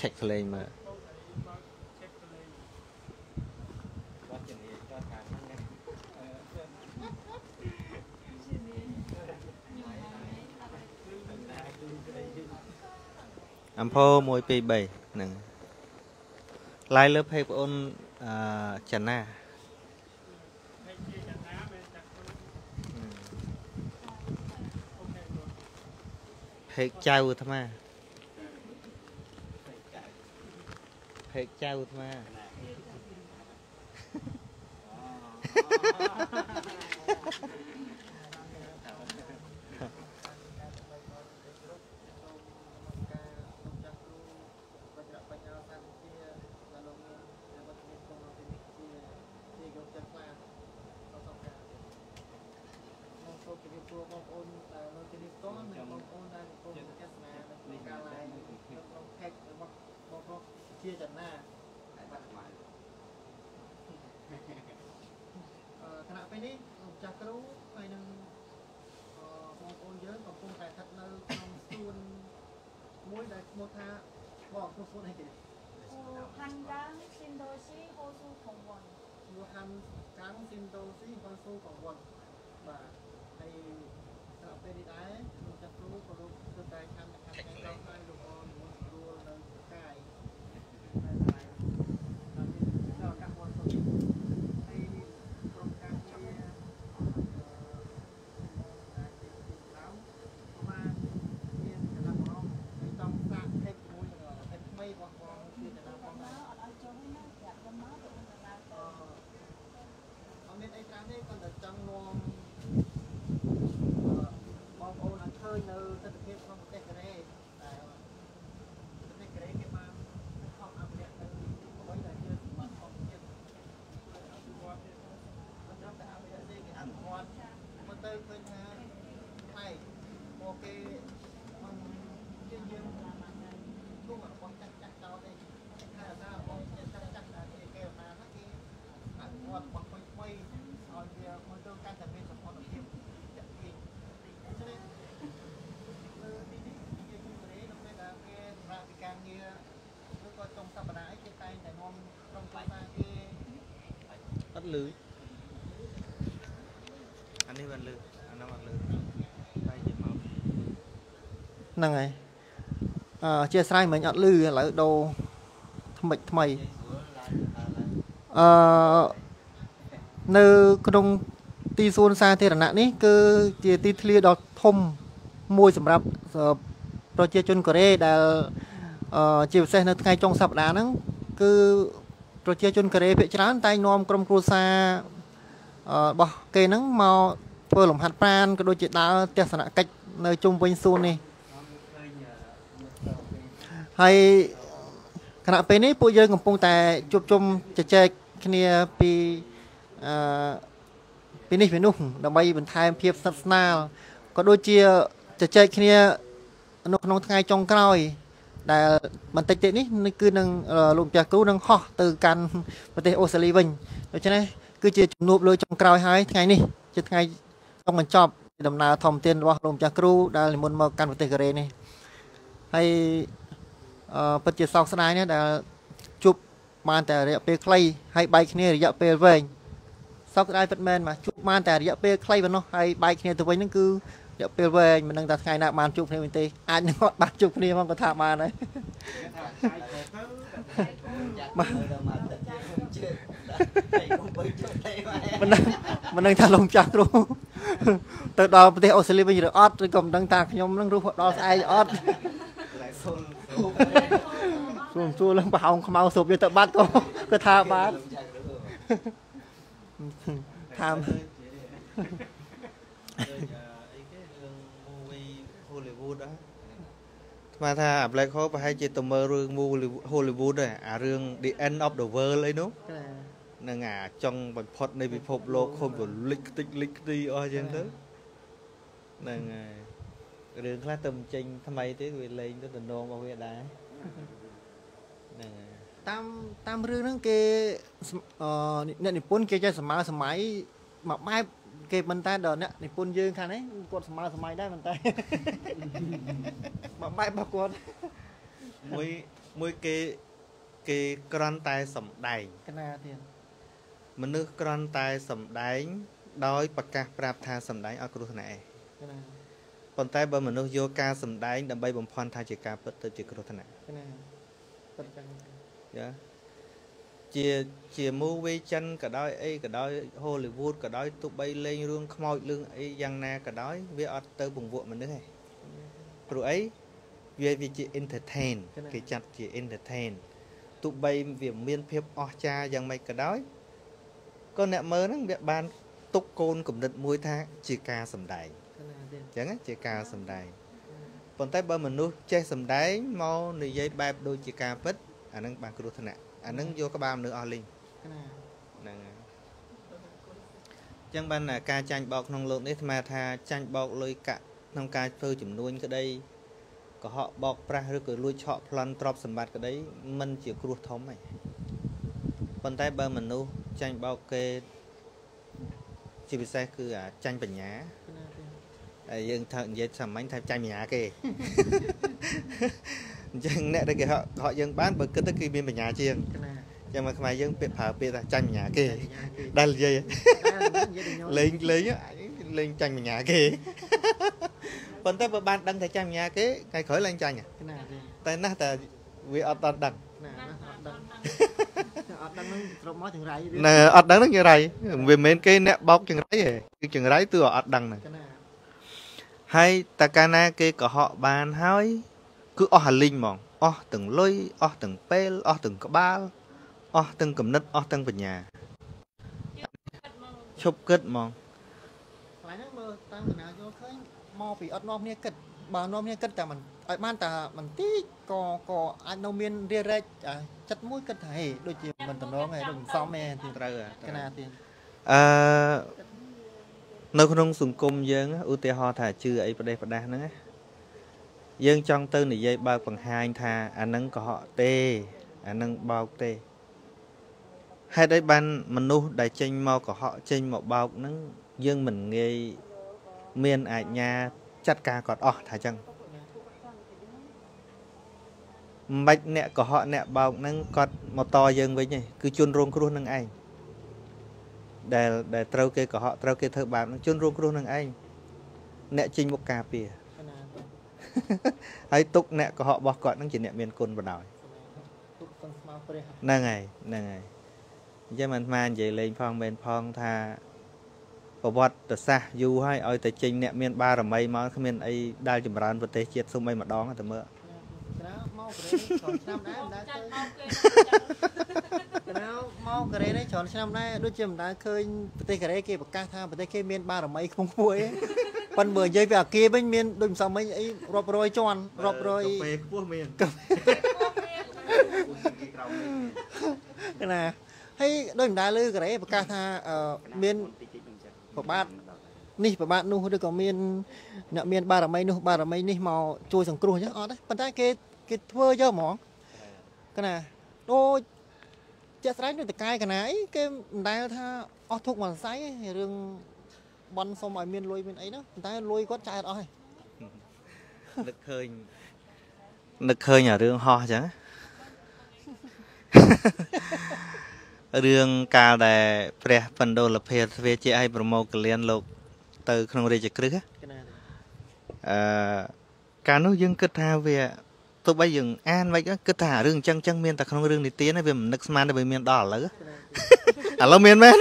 ឆែកលេងមើលអំភោ123ហ្នឹងឡាយលើភេកប្អូនអឺចនាភេកចៅអាត្មា ភេកចៅអាត្មាអូ ជាចំណាហើយបាត់ថ្មគណៈពេលនេះលោកចាស់គ្រូហើយនឹងបងប្អូនយើងកំពុងតែស្ថិតនៅក្នុងស្ទួនមួយដែលឈ្មោះថាបងខ្លួនខ្លួនអីគេគូហាន់កាំងស៊ីនដូស៊ីហូស៊ូកងវ៉ុនគូហាន់កាំងស៊ីនដូស៊ីហូស៊ូកងវ៉ុនបាទហើយដល់ពេលនេះដែរលោកចាស់គ្រូក៏លោកធ្វើតែខាងខាងខាងដល់ហើយ បង លឺអានេះបានលឺអានោះអត់លឺតែជាមកហ្នឹងហើយអឺអធិស្ឋានមិញអត់លឺឥឡូវដូរថ្មិចថ្មីស្រួលឡើងឡើងឡើងអឺនៅក្នុងទីសួនសាធារណៈនេះគឺជាទីធ្លាដ៏ធំមួយសម្រាប់អឺប្រជាជនកូរ៉េដែលអឺជាពិសេសនៅថ្ងៃចុងសប្តាហ៍ហ្នឹងគឺ ប្រជាជនកូរ៉េភាគច្រើនតែងនាំក្រុមគ្រួសារអឺរបស់គេហ្នឹងមកធ្វើលំហាត់ប្រាណក៏ដូចជាដើរទស្សនកិច្ចនៅជុំវិញសួននេះខ្ញុំឃើញមើលទៅពេលហើយខណៈពេលនេះពួកយើងកំពុងតែជួបជុំជជែកគ្នាពីអឺពីនេះពីនោះដើម្បីបន្ថែមភាពស្និទ្ធស្នាលក៏ដូចជាជជែកគ្នានៅក្នុងថ្ងៃចុងក្រោយ ដែលបន្តិចទៀតនេះនឹងគឺនឹងអឺលោកម្ចាស់គ្រូនឹងហោះទៅកាន់ប្រទេសអូស្ត្រាលីវិញដូច្នេះគឺជាជំនួបលើចុងក្រោយហើយថ្ងៃនេះជាថ្ងៃចុងបញ្ចប់ដំណើរធម្មទានរបស់លោកម្ចាស់គ្រូដែលនិមន្តមកកាន់ប្រទេសកូរ៉េនេះហើយអឺពិតជាសោកស្ដាយណាស់ដែលជួបបានតែរយៈពេលខ្លីហើយបែកគ្នារយៈពេលវែងសោកស្ដាយពិតមែនបាទជួបបានតែរយៈពេលខ្លីប៉ុណ្ណោះហើយបែកគ្នាទៅវិញហ្នឹងគឺ រយៈពេលវែងមិនដឹងថាថ្ងៃណាបានជួបគ្នាវិញទេអាចនឹងអត់បានជួបគ្នាផងក៏ថាបានដែរមកទៅមកទៅជឿតែកុំបើជឿតែមកមិនដឹងមិនដឹងថាលោកចាស់គ្រូទៅដល់ប្រទេសអូស្ត្រាលីវិញឬអត់ឬក៏មិនដឹងថាខ្ញុំនឹងរស់ដល់ស្អែកអត់ lại xôn ជួមជួលឡើងប្រហោងខ្មៅស្រូបយកទៅបាត់ក៏ក៏ថាបានថា ដូចអីគេរឿង movie Hollywood ហ្នឹងស្មានថា Black Hole ប្រហែលជាទៅមើលរឿង movie Hollywood ដែរអារឿង The End of the World អីនោះនឹងអាចុងបំផុតនៃពិភពលោកខុំរលិចខ្ទេចលិចខ្ទីអស់ចឹងទៅហ្នឹងហើយរឿងខ្លះទៅមិនចេញថ្មីទេវាលេងទៅតំណងរបស់វាដែរហ្នឹងហើយតាមតាមរឿងហ្នឹងគេសអឺអ្នកនិពន្ធគេចេះសម័យសម័យមួយបែប គេមិនតែដល់អ្នកនិពន្ធយើងខាងនេះគាត់សម័យសម័យដែរមិនតែមួយបែបរបស់គាត់មួយមួយគេគេក្រន់តែសំដែងកណាទៀតមនុស្សក្រន់តែសំដែង ដោយប្រកាសប្រាប់ថាសំដែងអត់គ្រោះថ្នាក់ឯងកណាប៉ុន្តែបើមនុស្សយកការសំដែងដើម្បីបំផន់ថាជាការពិតទៅជាគ្រោះថ្នាក់កណាពិតចឹងយ៉ា ជាជា movie ចិនក៏ដោយអីក៏ដោយ Hollywood ក៏ដោយទោះបីលេងរឿងខ្មោចរឿងអីយ៉ាងណាក៏ដោយវាអត់ទៅពង្វក់មនុស្សទេព្រោះអីវាវាជា entertain គេចាត់ជា entertain ទោះបីវាមានភាពអស្ចារ្យយ៉ាងម៉េចក៏ដោយក៏អ្នកមើលហ្នឹងវាបានទុកកូនគំនិតមួយថាជាការសម្ដែងកណាទៀតអញ្ចឹងណាជាការសម្ដែងប៉ុន្តែបើមនុស្សចេះសម្ដែងមកនិយាយបែបដូចជាការពិតអាហ្នឹងបានគ្រោះថ្នាក់ អាហ្នឹងយកក្បាលមនុស្សអស់លីងកណាហ្នឹងហើយអញ្ចឹងបានការចាញ់បោកក្នុងលោកនេះអាត្មាថាចាញ់បោកលុយកាក់ក្នុងការធ្វើចំនួនក្តីកុហកបោកប្រាស់ឬក៏លួចឆក់ប្លន់ទ្រព្យសម្បត្តិក្តីมันជាគ្រោះធំហើយប៉ុន្តែបើមនុស្សចាញ់បោកគេជាពិសេសគឺអាចាញ់បញ្ញាកណាទៀតហើយយើងថានិយាយសាមញ្ញថាចាញ់បញ្ញាគេ អញ្ចឹងអ្នកដែលគេហកកុហកយើងបានបើគិតទៅគឺមានបញ្ញាជាងកណាអញ្ចឹងមកខ្មែរយើងពាក្យប្រើពាក្យថាចាញ់បញ្ញាគេកញ្ញាគេដែលនិយាយនិយាយដល់ញោមលេងលេងលេងចាញ់បញ្ញាគេប៉ុន្តែបើបានដឹងថាចាញ់បញ្ញាគេថ្ងៃក្រោយឡើងចាញ់ហ៎កណាទៀតតែណាស់តែវាអត់ដល់ដឹងណាអត់ដឹងអត់ដឹងនឹងត្រប់មកចង្រៃទៀតណែអត់ដឹងហ្នឹងចង្រៃវាមិនមែនគេអ្នកបោកចង្រៃទេគឺចង្រៃទើបអត់ដឹងហ្នឹងកណាហើយតើកាលណាគេកុហកបានហើយ គឺអស់អាលីងហ្មងអស់ទាំងលុយអស់ទាំងពេលអស់ទាំងក្បាលអស់ទាំងគំនិតអស់ទាំងបញ្ញាឈប់គិតហ្មងខ្លាញ់ហ្នឹងមើលតាមកណាយកឃើញមកពីអត់នាំគ្នាគិតបើនាំគ្នាគិតតែមិនឲ្យបានតែបន្តិចក៏ក៏អាចនៅមានរារែកអាចិត្តមួយគិតថាហេដូចជាមិនតំណងហេដូចមិនសមទេទៀតត្រូវហ่ะកណាទៀតអឺនៅក្នុងសង្គមយើងឧទាហរណ៍ថាជឿអីប្រទេសប្រដាស់ហ្នឹងណា យើងចង់ទៅនិយាយបើកបង្ហាញថាអានឹងកុហកទេអានឹងបោកទេហេតុអីបានមនុស្សដែលចេញមកកុហកចេញមកបោកហ្នឹងយើងមិនងាយមានអាជ្ញាចាត់ការគាត់អស់ថាចឹងមិនបាច់អ្នកកុហកអ្នកបោកហ្នឹងគាត់មកតយើងវិញទេគឺជនរងគ្រោះនឹងឯងដែលដែលត្រូវគេកុហកត្រូវគេធ្វើបាបនឹងជនរងគ្រោះនឹងឯងអ្នកចេញមុខការពារកណាទៀត ហើយទុកអ្នកកុហករបស់គាត់នឹងជាអ្នកមានគុណបណ្ដោយទុកសឹងស្មាព្រះហ្នឹងហើយហ្នឹងហើយអញ្ចឹងមិនស្មាននិយាយលេងផងមែនផងថាប្រវត្តិសាស្ត្រយូរហើយឲ្យតែចេញអ្នកមានបារមីមកគ្មានអីដែលចម្រើនប្រទេសជាតិសុំអីម្ដងតែមើលកណាមកកូរ៉េច្រើនឆ្នាំដែរមិនដែលចាឃើញ់ញមកគេកណាមកកូរ៉េនេះច្រើនឆ្នាំដែរដូចជាមិនដែលឃើញប្រទេសកូរ៉េគេប្រកាសថាប្រទេសគេមានបារមីខ្ពង់ខ្ពស់អី ប៉ុន្តែបើនិយាយពីអាគារវិញមានដូចមិនសមមិញអីរាប់រយជាន់រាប់រយពេលខ្ពស់មានកណាហើយដូចមិនដែលលើកូរ៉េប្រកាសថាអឺមានប្របាទនេះប្របាទនោះឬក៏មានអ្នកមានបារមីនោះបារមីនេះមកជួយសង្គ្រោះអញ្ចឹងអត់ទេប៉ុន្តែគេគេធ្វើយកហ្មងកណាដូចជាក់ស្ដែងដូចតកាយកណាអីគេមិនដែលថាអស់ទុកមួយសរសៃទេរឿង បន់សុំឲ្យមានលុយមានអីហ្នឹងប៉ុន្តែលុយគាត់ចាយអត់អស់ទេនឹកឃើញនឹកឃើញអារឿងហោះអញ្ចឹងរឿងកាលដែលព្រះបណ្ដូលភាទ្វាជាឲ្យប្រមោកលៀនលោក ទៅ ក្នុងរាជក្រឹសកណាអឺកាលនោះយើងគិតថាវាទោះបីយើងអានមិនគិតថារឿងអញ្ចឹងអញ្ចឹងមានតែក្នុងរឿងនីតិណាវាមិននឹកស្មានតែវាមានដល់ឥឡូវកណាឥឡូវមានមែន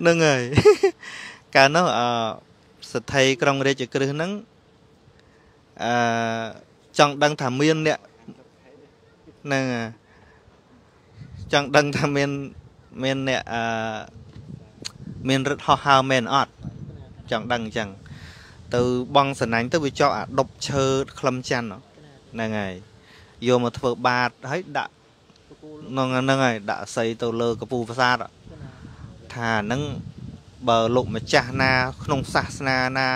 ហ្នឹងហើយកាលនោះអឺសទ្ធិក្រុងរាជក្រឹសហ្នឹងអឺចង់ដឹងថាមានអ្នកហ្នឹងហើយចង់ដឹងថាមានមានអ្នកអឺមានរឹតហោះហើរមែនអត់ចង់ដឹងអញ្ចឹងទៅបងសណាញ់ទៅវាចោលអាដប់ឈើក្លឹមច័ន្ទហ្នឹងហើយយកមកធ្វើបាតហើយដាក់បកគូលហ្នឹងហ្នឹងហើយដាក់សីទៅលើកពូប្រាសាទកណា ថាហ្នឹងបើលោកម្ចាស់ណា ក្នុងសាសនាណា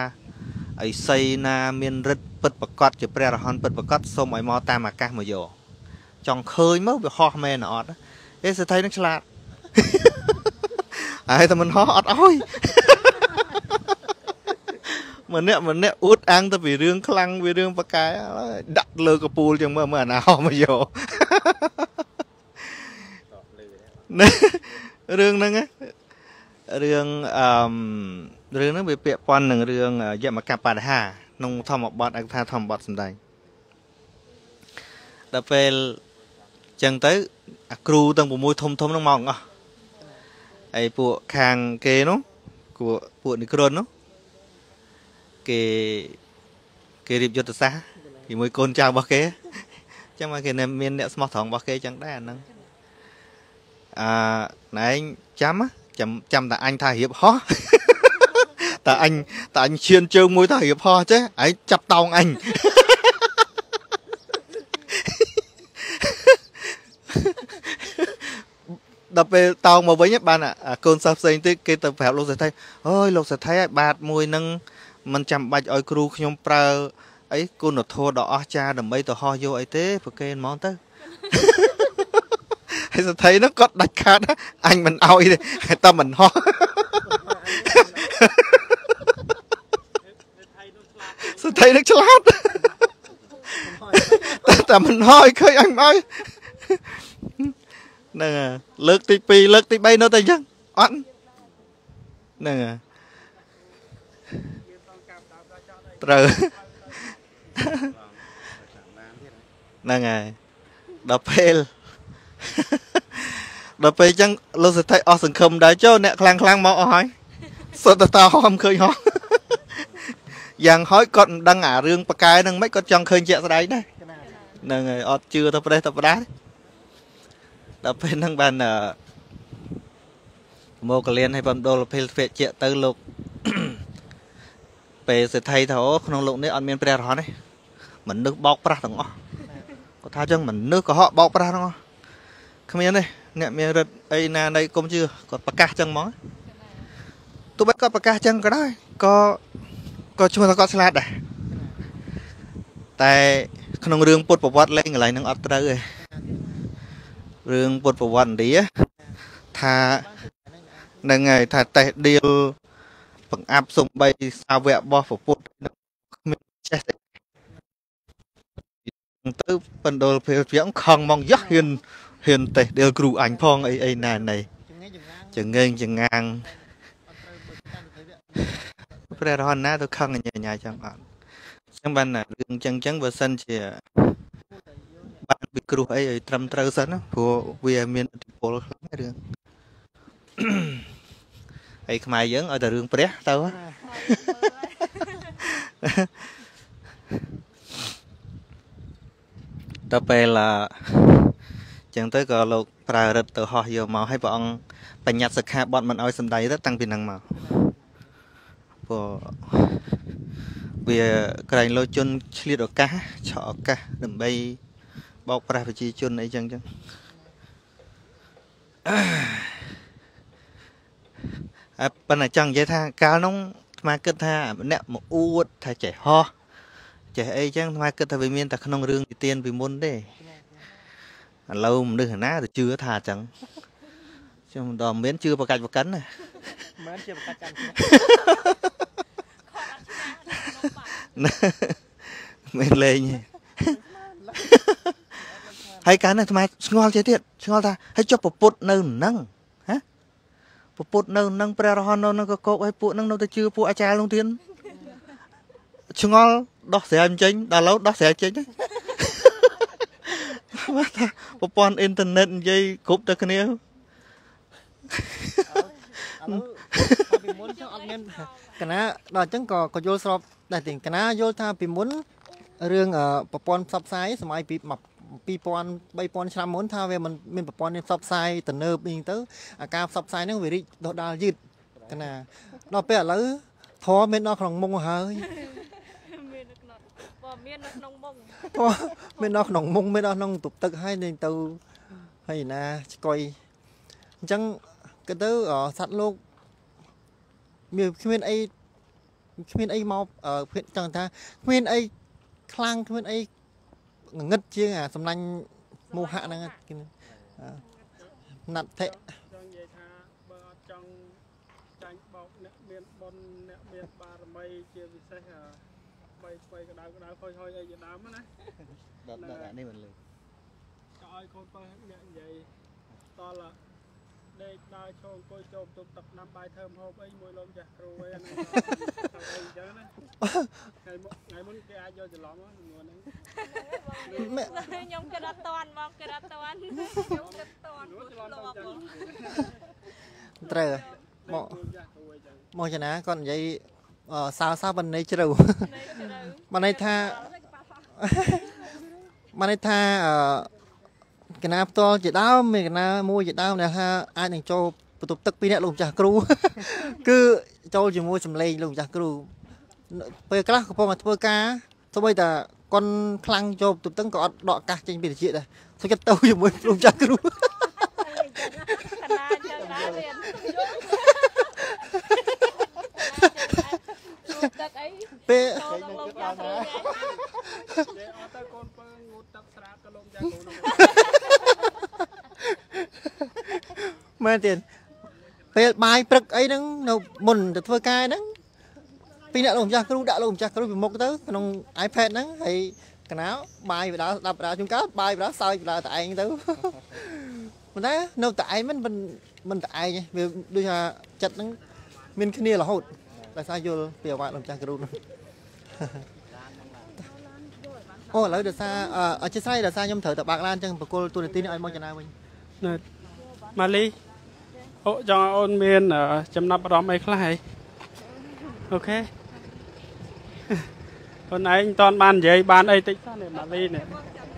អីសីណាមានរិទ្ធពិតប្រកបជាព្រះរហន្តពិតប្រកបសូមឲ្យមកតាមអាកាសមកយកចង់ឃើញមកវាហោះមែនអត់អេសថៃនឹងឆ្លាតហើយតែមិនហោះអត់អោយម្នាក់ម្នាក់អួតអាំងទៅពីរឿងខ្លាំងពីរឿងបកែហើយដាក់លើកពូលចឹងមើលមើលអាណាហោមកយកណារឿងហ្នឹងណា រឿងអឺមរឿងហ្នឹងវាពាក់ព័ន្ធនឹងរឿងយមកបដហាក្នុងធម្មបទអកថាធម្មបទសម្ដែងដល់ពេលចឹងទៅអាគ្រូទាំង6ធំធំហ្នឹងមកអស់ហើយពួកខាងគេនោះពួកពួកនិក្រុននោះគេគេរៀបយុទ្ធសាស្ត្រជាមួយកូនចៅរបស់គេចឹងមកគេមានអ្នកស្មោះត្រង់របស់គេចឹងដែរអាហ្នឹងអឺណែឯងចាំ ចាំចាំតែអញថារៀបហោះតែអញតែអញឈានជើងមួយថារៀបហោះចេះឯងចាប់តោងអញដល់ពេលតោងមកវិញបានអាកូនសិស្សផ្សេងទៀតគេទៅប្រាប់លោកសេដ្ឋីអើយលោកសេដ្ឋីឲ្យបាតមួយនឹងមិនចាំបាច់ឲ្យគ្រូខ្ញុំប្រើអីគុណធម៌ដ៏អស្ចារ្យដើម្បីទៅហោះយកអីទេប្រកេនហ្មងទៅ ហើយសេដ្ឋីនោះគាត់ដាច់ខាតអញមិនអោយទេតែមិនហោះសេដ្ឋីនឹងឆ្លាតតែតែមិនហោយឃើញអញមកហ្នឹងលើកទី2លើកទី3នៅតែអញ្ចឹងអត់ហ្នឹងត្រូវហ្នឹងហើយដល់ពេល ដល់ពេលអញ្ចឹងលោកសេដ្ឋីអស់សង្ឃឹមដែរចុះអ្នកខ្លាំងខ្លាំងមកអស់ហើយសុទ្ធតែតហមឃើញហោះយ៉ាងហោចគាត់មិនដឹងអារឿងប៉កែនឹងមិនគាត់ចង់ឃើញជាក់ស្ដែងដែរហ្នឹងហើយអត់ជឿទៅប្រេះទៅប្រដាដល់ពេលហ្នឹងបានមកកលៀនឲ្យបំដុលពេលភៈជាទៅលោកពេលសេដ្ឋីថាអូក្នុងលោកនេះអត់មានព្រះរហន្តទេមនុស្សបោកប្រាស់ទាំងអស់គាត់ថាចឹងមនុស្សកុហកបោកប្រាស់ទាំងអស់ គ្មានទេអ្នកមានរិទ្ធអីណានៃគុំជឿគាត់ប្រកាសចឹងហ្មងទោះបីគាត់ប្រកាសចឹងក៏ដោយក៏ក៏ឈ្មោះថាគាត់ឆ្លាតដែរតែក្នុងរឿងពុទ្ធប្រវត្តិលេងកន្លែងហ្នឹងអត់ត្រូវទេរឿងពុទ្ធប្រវត្តិឥណ្ឌាថានឹងហើយថាតេះដៀលបង្អាប់សំបីសាវករបស់ពពុទ្ធគ្មានចេះទេទៅបណ្ដុលពេលព្រៀងខឹងមកយ៉ាស់ហ៊ាន ហ៊ានតេះដៀលគ្រូអញផងអីអីណែណៃចងេងចងាងព្រះរហន្តណាទៅខឹងញញ៉ាចឹងអត់ចឹងបានរឿងចឹងចឹងបើសិនជាបានពិគ្រោះអីឲ្យត្រឹមត្រូវសិនណាព្រោះវាមានឥទ្ធិពលខ្លាំងរឿងហើយខ្មែរយើងឲ្យតែរឿងព្រះទៅដល់ពេល ចឹងទៅក៏លោកប្រើរិទ្ធទៅហោះយកមកឲ្យព្រះអង្គបញ្ញត្តិសិក្ខាបទមិនឲ្យសំដីទៅតាំងពីហ្នឹងមកព្រោះវាក្រែងលោជនឆ្លៀតឱកាសឆក់ឱកាសដើម្បីបោកប្រាស់ប្រជាជនអីចឹងចឹងអើប៉ុន្តែចង់និយាយថាកាលនោះអាត្មាគិតថាម្នាក់មកអួតថាចេះហោះចេះអីចឹងអាត្មាគិតថាវាមានតែក្នុងរឿងទីទៀនពីមុនទេ ឥឡូវមនុស្សណាទៅជឿថាអញ្ចឹងខ្ញុំដល់មានជឿប្រកាច់ប្រកិនណាមិនជឿប្រកាច់ចាំមិនលេងទេហើយកាលនេះអាត្មាស្ងល់ចេះទៀតស្ងល់ថាហើយចុះពពុតនៅនឹងហ៎ពពុតនៅនឹងព្រះរហន្តនៅនឹងកកោកហើយពួកនឹងនៅតែជឿពួកអាចារ្យនោះទៀតឆ្ងល់ដោះស្រាយចេញដល់ឡូវដោះស្រាយចេញ ថាប្រព័ន្ធអ៊ីនធឺណិតនិយាយគ្រប់តែគ្នាឥឡូវពីមុនចឹងអត់មានកណាដល់អញ្ចឹងក៏ក៏យល់ស្របដែរទេកណាយល់ថាពីមុនរឿងប្រព័ន្ធផ្សព្វផ្សាយសម័យពី2000 3000ឆ្នាំមុនថាវាមិនមានប្រព័ន្ធផ្សព្វផ្សាយទំនើបអីទៅអាការផ្សព្វផ្សាយហ្នឹងវារីកដុះដាលយឺតកណាដល់ពេលឥឡូវធរមានដល់ក្នុងមុងហើយមាននៅ ក្នុងបើមាននៅក្នុងមុងមានដល់ក្នុងមុងមានដល់ក្នុងទុកទឹកហើយនឹងទៅហើយណាឆ្កុយអញ្ចឹងក៏ទៅសត្វលោកមានគ្មានអីគ្មានអីមកចង់ថាគ្មានអីខ្លាំងគ្មានអីងងឹតជាងអាសំឡាញ់មោហៈហ្នឹងគេណាត់ធិចង់និយាយថាបើអត់ចង់ចាញ់បោកអ្នកមានបុណ្យអ្នកមានបារមីជាពិសេស អាបីស្បីកដៅកដៅហុយហុយអីជាដើមណាដល់ដល់អានេះមិនលើចង់ឲ្យកូនបើអ្នកនិយាយតលដេកដើរឈរអង្គុយចូលទុកទឹកដាំបាយធ្វើម្ហូបអីមួយលោកចាស់គ្រូអីអាហ្នឹងថាអីអញ្ចឹងណាថ្ងៃមុនថ្ងៃមុនគេអាចយកច្រឡំហ្នឹងចំនួនហ្នឹងខ្ញុំគិតអត់តាន់មកគិតអត់តាន់ខ្ញុំគិតតាន់ចំនួព្រោះនច្រឡំធ្លាប់ទៅអញ្ចឹងត្រូវមកគ្រូចាស់គ្រូអីចឹងមកចំណាគាត់និយាយអឺ សើសើបណ្ណៃជ្រៅនៅជ្រៅបានន័យថាបានន័យថាអឺកណាផ្ទាល់ជាដើមមានកណាមួយជាដើមដែលថាអាចនឹងចូលបន្ទប់ទឹកពីរអ្នកលោកម្ចាស់គ្រូគឺចូលជាមួយសម្លេងលោកម្ចាស់គ្រូពេលខ្លះកំពុងតែធ្វើការទោះបីតែកុនខ្លាំងចូលបន្ទប់ទឹកក៏អត់ដកកាសចេញពីត្រចៀកដែរសុខចិត្តទៅជាមួយលោកម្ចាស់គ្រូកណាអញ្ចឹងដែរមាន ទឹកអីពេលចូលដល់លោកចាស់គ្រូឯងនិយាយអត់ទៅកូនពើងូតទឹកស្រាតក៏លោកចាស់គ្រូនោះមែនទេពេលបាយព្រឹកអីហ្នឹងនៅមុនទៅធ្វើការហ្នឹងពីអ្នកលោកម្ចាស់គ្រូដាក់លោកម្ចាស់គ្រូពីមុខទៅក្នុង iPad ហ្នឹងហើយកណៅបាយបដាស្ដាប់បដាជួនកាលបាយបដាសើចបដាតឯងទៅប៉ុន្តែនៅតឯងមិនមិនមិនតឯងទេវាដូចថាចិត្តហ្នឹងមានគ្នារហូត ដោយសារយល់ពីអាវ៉ាក់លោកម្ចាស់គ្រូហ្នឹងអូឥឡូវដោយសារអអធិស្ឋានដោយសារខ្ញុំត្រូវតែបើកឡានអញ្ចឹងបកគលទូនាទីនេះឲ្យមកចំណាវិញម៉ាលីអូចង់ឲ្យអូនមានអឺចំណាប់អារម្មណ៍អីខ្លះហី okay អូនឯងមិនទាន់បាននិយាយបានអីតិចសោះនេះម៉ាលីនេះ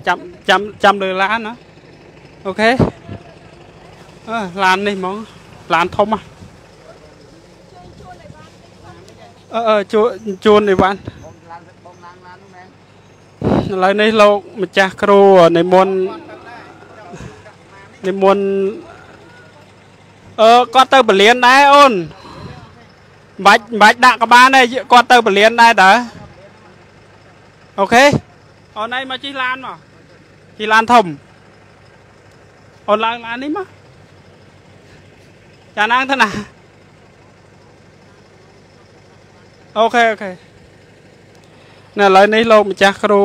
ចាំចាំចាំលើឡានណា okay អឺឡាននេះហ្មងឡានធំហ៎ អឺអឺជួជួនអីវ៉ាន់បងឡានបងឡានឡាននោះមែនឥឡូវនេះលោកម្ចាស់គ្រូនិមន្តនិមន្តអឺគាត់ទៅពលានដែរអូនមិនបាច់មិនបាច់ដាក់ក៏បានដែរគាត់ទៅពលានដែរតើអូខេអូនឯងមកជិះឡានមកជិះឡានធំអូនឡើងឡាននេះមកចាណាងទៅណា okay okay នៅឥឡូវនេះលោកម្ចាស់គ្រូ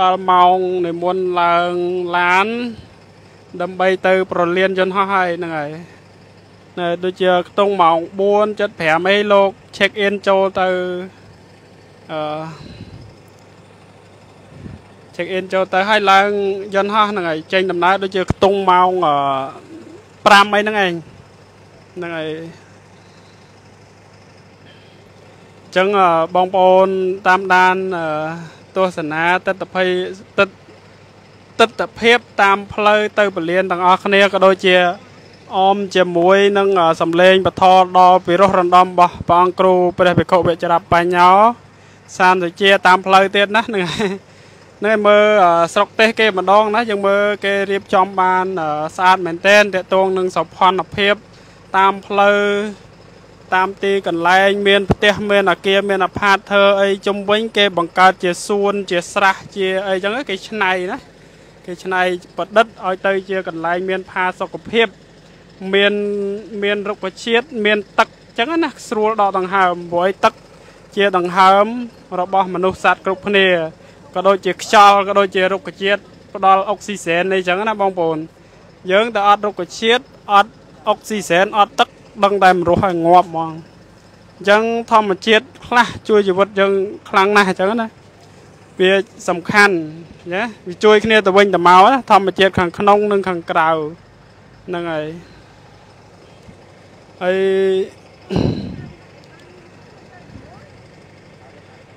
ដល់ម៉ោងនិមន្តឡើងឡាន ដើម្បីទៅប្រលានយន្តហោះហើយហ្នឹងហើយនៅដូចជាខ្ទង់ម៉ោង4:75អីលោក check in ចូលទៅអឺ check in ចូលទៅហើយឡើងយន្តហោះហ្នឹងហើយចេញដំណើរដូចជាខ្ទង់ម៉ោងអឺ5អីហ្នឹងឯងហ្នឹងហើយ អញ្ចឹងអឺបងប្អូនតាមដានអឺទស្សនាទស្សនភ័យទស្សទស្សនភាពតាមផ្លូវទៅពលានទាំងអស់គ្នាក៏ដូចជាអមជាមួយនឹងអឺសម្លេងបថលដល់ពិរោះរំដំរបស់ព្រះអង្គគ្រូព្រះភិក្ខុវិជ្ជរាប់បញ្ញោសានសុជាតាមផ្លូវទៀតណាហ្នឹងហើយហ្នឹងហើយមើលអឺស្រុកទេសគេម្ដងណាយើងមើលគេរៀបចំបានអឺស្អាតមែនទែនតកតងនឹងសោភ័ណភាពតាមផ្លូវ តាមទីកន្លែង មានផ្ទះមានអាគារមានអាផាតធ្វើអីជុំវិញ គេបង្កើតជាសួន ជាស្រះជាអីចឹងគេឆ្នៃណាគេឆ្នៃប្រឌិតឲ្យទៅជាកន្លែងមានផាសុកភាព មានមានរុក្ខជាតិមានទឹកចឹងណាស្រួលដកដង្ហើមព្រោះឯទឹកជាដង្ហើម របស់មនុស្សសត្វគ្រប់គ្នាក៏ដូចជាខ្យល់ក៏ដូចជារុក្ខជាតិផ្ដល់អុកស៊ីហ្សែនអីចឹងណាបងប្អូនយើងទៅអត់រុក្ខជាតិអត់អុកស៊ីហ្សែនអត់ទឹក ដឹងតែមរស់ឲ្យងាប់ហ្មងអញ្ចឹងធម្មជាតិខ្លះជួយជីវិតយើងខ្លាំងណាស់អញ្ចឹងណាវាសំខាន់ណាវាជួយគ្នាទៅវិញទៅមកណាធម្មជាតិខាងក្នុងនិងខាងក្រៅហ្នឹងហើយហើយ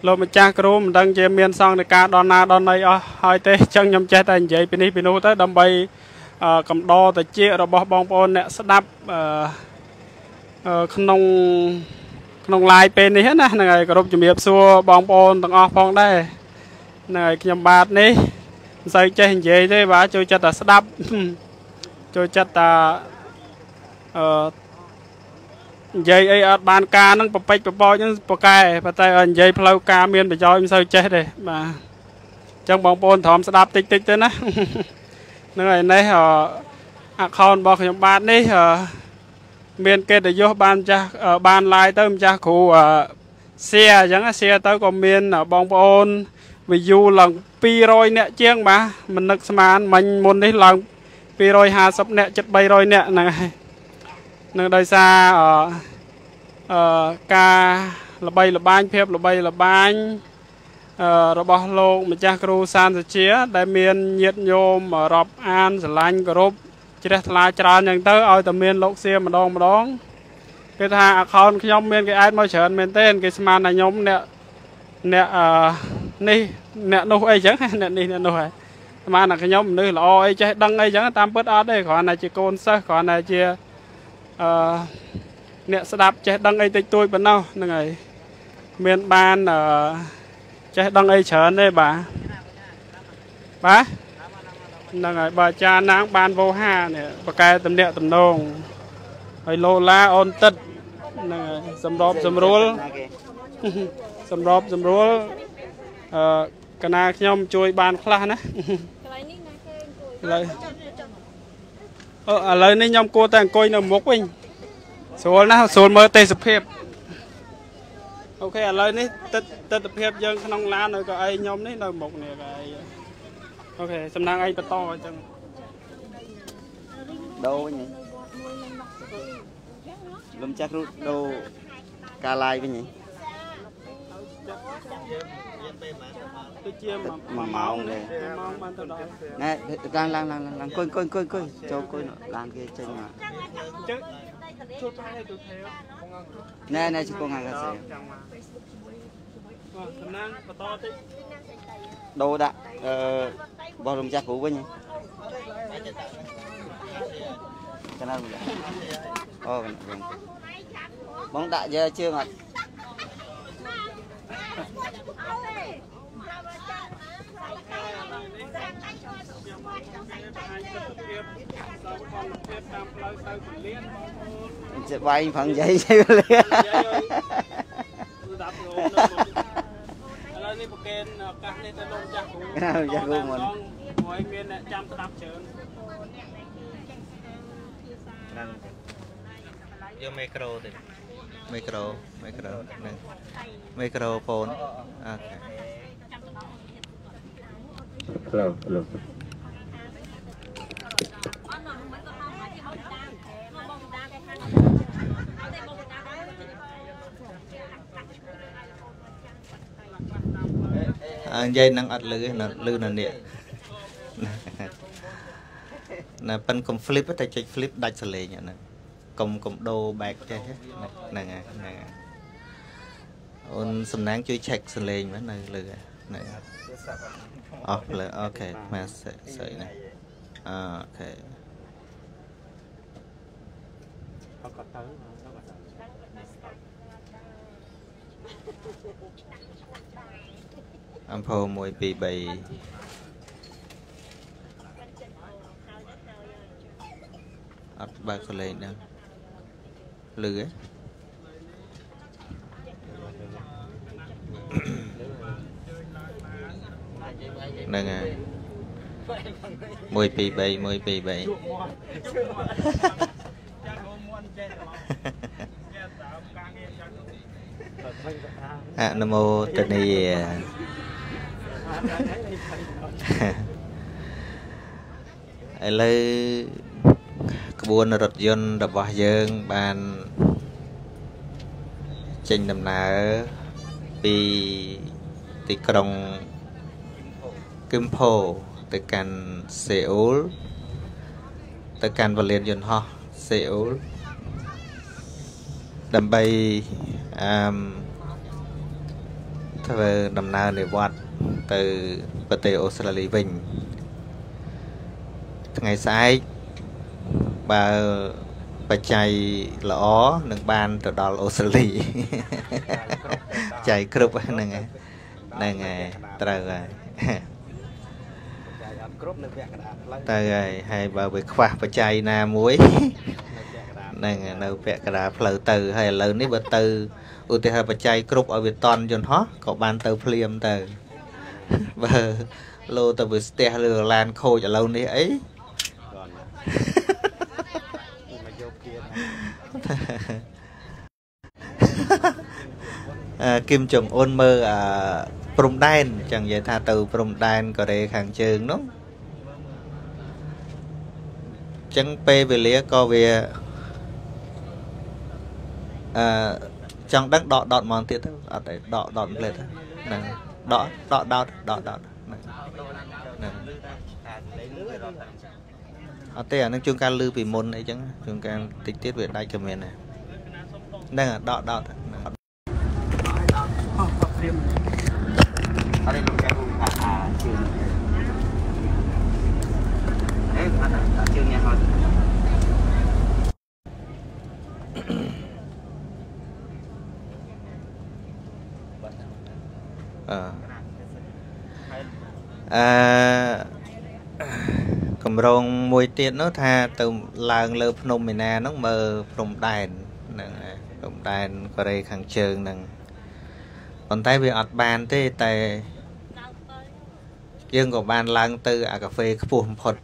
លោកម្ចាស់គ្រូមិនដឹងជាមានសង្ឃនៃការដល់ណាដល់ណីអស់ហើយទេអញ្ចឹងខ្ញុំចេះតែនិយាយពីនេះពីនោះទៅដើម្បីអឺកំដរតិចរបស់បងប្អូនអ្នកស្ដាប់អឺអឺ ក្នុងក្នុង live ពេលនេះណាហ្នឹងហើយគោរពជំរាបសួរបងប្អូនទាំងអស់ផងដែរហ្នឹងហើយខ្ញុំបាទនេះមិនសូវចេះនិយាយទេបាទចូលចិត្តតែស្ដាប់ចូលចិត្តតែអឺនិយាយអីអត់បានការហ្នឹងប្រពេចប្រប៉ោចហ្នឹងប្រកែប៉ុន្តែឲ្យនិយាយផ្លូវការមានប្រយោជន៍មិនសូវចេះទេបាទអញ្ចឹងបងប្អូនទ្រាំស្ដាប់តិចតិចទៅណាហ្នឹងហើយនេះអឺ account របស់ខ្ញុំបាទនេះអឺ មានកិត្តិយសបានម្ចាស់អឺបានឡាយទៅម្ចាស់គ្រូអឺ share អញ្ចឹង share ទៅក៏មានបងប្អូន view ឡើង200អ្នកជាងបាទមិននឹកស្មានមិញមុននេះឡើង250អ្នកចិត្ត300អ្នកហ្នឹងហើយនឹងដោយសារអឺអឺការល្បីល្បាញភាពល្បីល្បាញអឺរបស់លោកម្ចាស់គ្រូសានសុជា ដែលមានញាតិញោមរាប់អានស្រឡាញ់គោរព ជ្រះថ្លាច្រើនអញ្ចឹងទៅឲ្យតែមានលោកសៀម្ដងម្ដងគេថា account ខ្ញុំមានគេអែតមកច្រើនមែនទេគេស្មានថាខ្ញុំអ្នកអ្នកអឺនេះអ្នកនោះអីចឹងអ្នកនេះអ្នកនោះហើយស្មានថាខ្ញុំមនុស្សល្អអីចេះដឹងអីចឹងតាមពិតអត់ទេគ្រាន់តែជាកូនសិស្សគ្រាន់តែជាអឺអ្នកស្ដាប់ចេះដឹងអីតិចតួចប៉ុណ្ណោះហ្នឹងហើយមានបានអឺចេះដឹងអីច្រើនទេបាទបាទ ហ្នឹងហើយបើអាចារ្យណាងបានវោហានេះបកកែតំណាក់តំណងហើយឡូឡាអូនទឹកហ្នឹងហើយសម្របសម្រួលណាគេសម្របសម្រួលអឺកណាខ្ញុំជួយបានខ្លះណាកន្លែងនេះណាគេអង្គុយឥឡូវអឺឥឡូវនេះខ្ញុំគួរតែអង្គុយនៅមុខវិញស្រួលណាស់ស្រួលមើលទេសភាពអូខេឥឡូវនេះទិដ្ឋទិដ្ឋភាពយើងក្នុងឡាននៅកៅអីខ្ញុំនេះនៅមុខនេះកៅអី អូខេសំណាងអីបន្តអញ្ចឹងដូរវិញហីលំចាស់គ្រូដូរការឡាយវិញហីដូចជាមួយម៉ោងទេ1ម៉ោងបានទៅដល់ណែឡើងឡើងឡើងឡើងអង្គុយអង្គុយអង្គុយអង្គុយចូលអង្គុយនៅឡានគេចេញមកអញ្ចឹងជួបថៃទៅថេវណែណែជង្គង់ខាងកាសេចាំមកបាទសំណាងបន្តតិចដូរដាក់អឺរបស់លំចាស់គ្រូ វិញហីកណាលំចាស់អូកណាវិញបងដាក់យើជើងអត់តាមផ្លូវទៅពលា នបងប្អូនចិត្តវាយផឹងយាយយាយលៀស្ដាប់លោកឥឡូវនេះប្រកេនឱកាសនេះទៅលោកចាស់គ្រូមួយមានអ្នកចាំស្ដាប់ច្រើនយកមីក្រូទេមីក្រូមីក្រូហ្នឹងមីក្រូហ្វូនអូខេ Hello, hello. និយាយនឹងអត់លឺទេនៅលឺនៅនេះណាប៉ិនកុំ flip ទេតែចុច flip ដាច់សលេងអាហ្នឹងកុំកុំដូរ back ចេះហ្នឹងហើយហ្នឹងហើយអូនសំណាងជួយ check សលេងមើលនៅលើហ្នឹងអស់លើអូខេមកស្អីណាអូខេអត់ក៏ទៅ អំភោ1 2 3អត់បើកសលេងដែរលឺហ៎ហ្នឹងហើយ1 2 3 1 2 3ចាក់រួមមួនចេះតែមកចេះតាមការងារចាក់អនុមោទនី ឥឡូវក្បួនរថយន្តរបស់យើងបានចេញដំណើរពីទីក្រុងគឹមផូទៅកាន់សេអ៊ូលទៅកាន់វលានយន្តហោះសេអ៊ូលដើម្បីអឺមធ្វើដំណើរនិវត្តន៍ ទៅប្រទេសអូស្ត្រាលីវិញថ្ងៃស្អែកបើបច្ច័យល្អនឹងបានទៅដល់អូស្ត្រាលីចៃគ្រប់ហ្នឹងហើយហ្នឹងហើយត្រូវហើយអត់គ្រប់នៅវគ្គកណ្ដាលផ្លូវទៅហើយហើយបើវាខ្វះបច្ច័យណាមួយហ្នឹងហើយនៅពាក់កណ្ដាលផ្លូវទៅហើយឥឡូវនេះបើទៅឧទាហរណ៍បច្ច័យគ្រប់ឲ្យវាតន់យន្តហោះក៏បានទៅភ្លាមទៅ បើលោទៅវាស្ទះឬឡានខូចឥឡូវនេះអីមកយកគៀនភអឺគឹមចុងអ៊ុនមើលអាព្រំដែនចឹងនិយាយថាទៅព្រំដែនកូរ៉េខាងជើងនោះចឹងពេលវេលាក៏វាអឺចង់ដឹងដកដតហ្មងទៀតទៅអត់ទេដកដតផ្លេតហ្នឹង ដកដកដោតដកដោតហ្នឹងហ្នឹងអត់ទេអានឹងជួនកាលលឺពីមុនអីចឹងជួនកាលតិចទៀតវាដាច់ក៏មានដែរហ្នឹងដកដោត កម្រងមួយទៀតនោះថាទៅឡើងលើ ភ្នំមេណាហ្នឹងមើលព្រំដែនហ្នឹងហើយព្រំដែនកូរ៉េខាងជើងហ្នឹងប៉ុន្តែវាអត់បានទេតែយើងក៏បានឡើងទៅអាកាហ្វេខ្ពស់បំផុត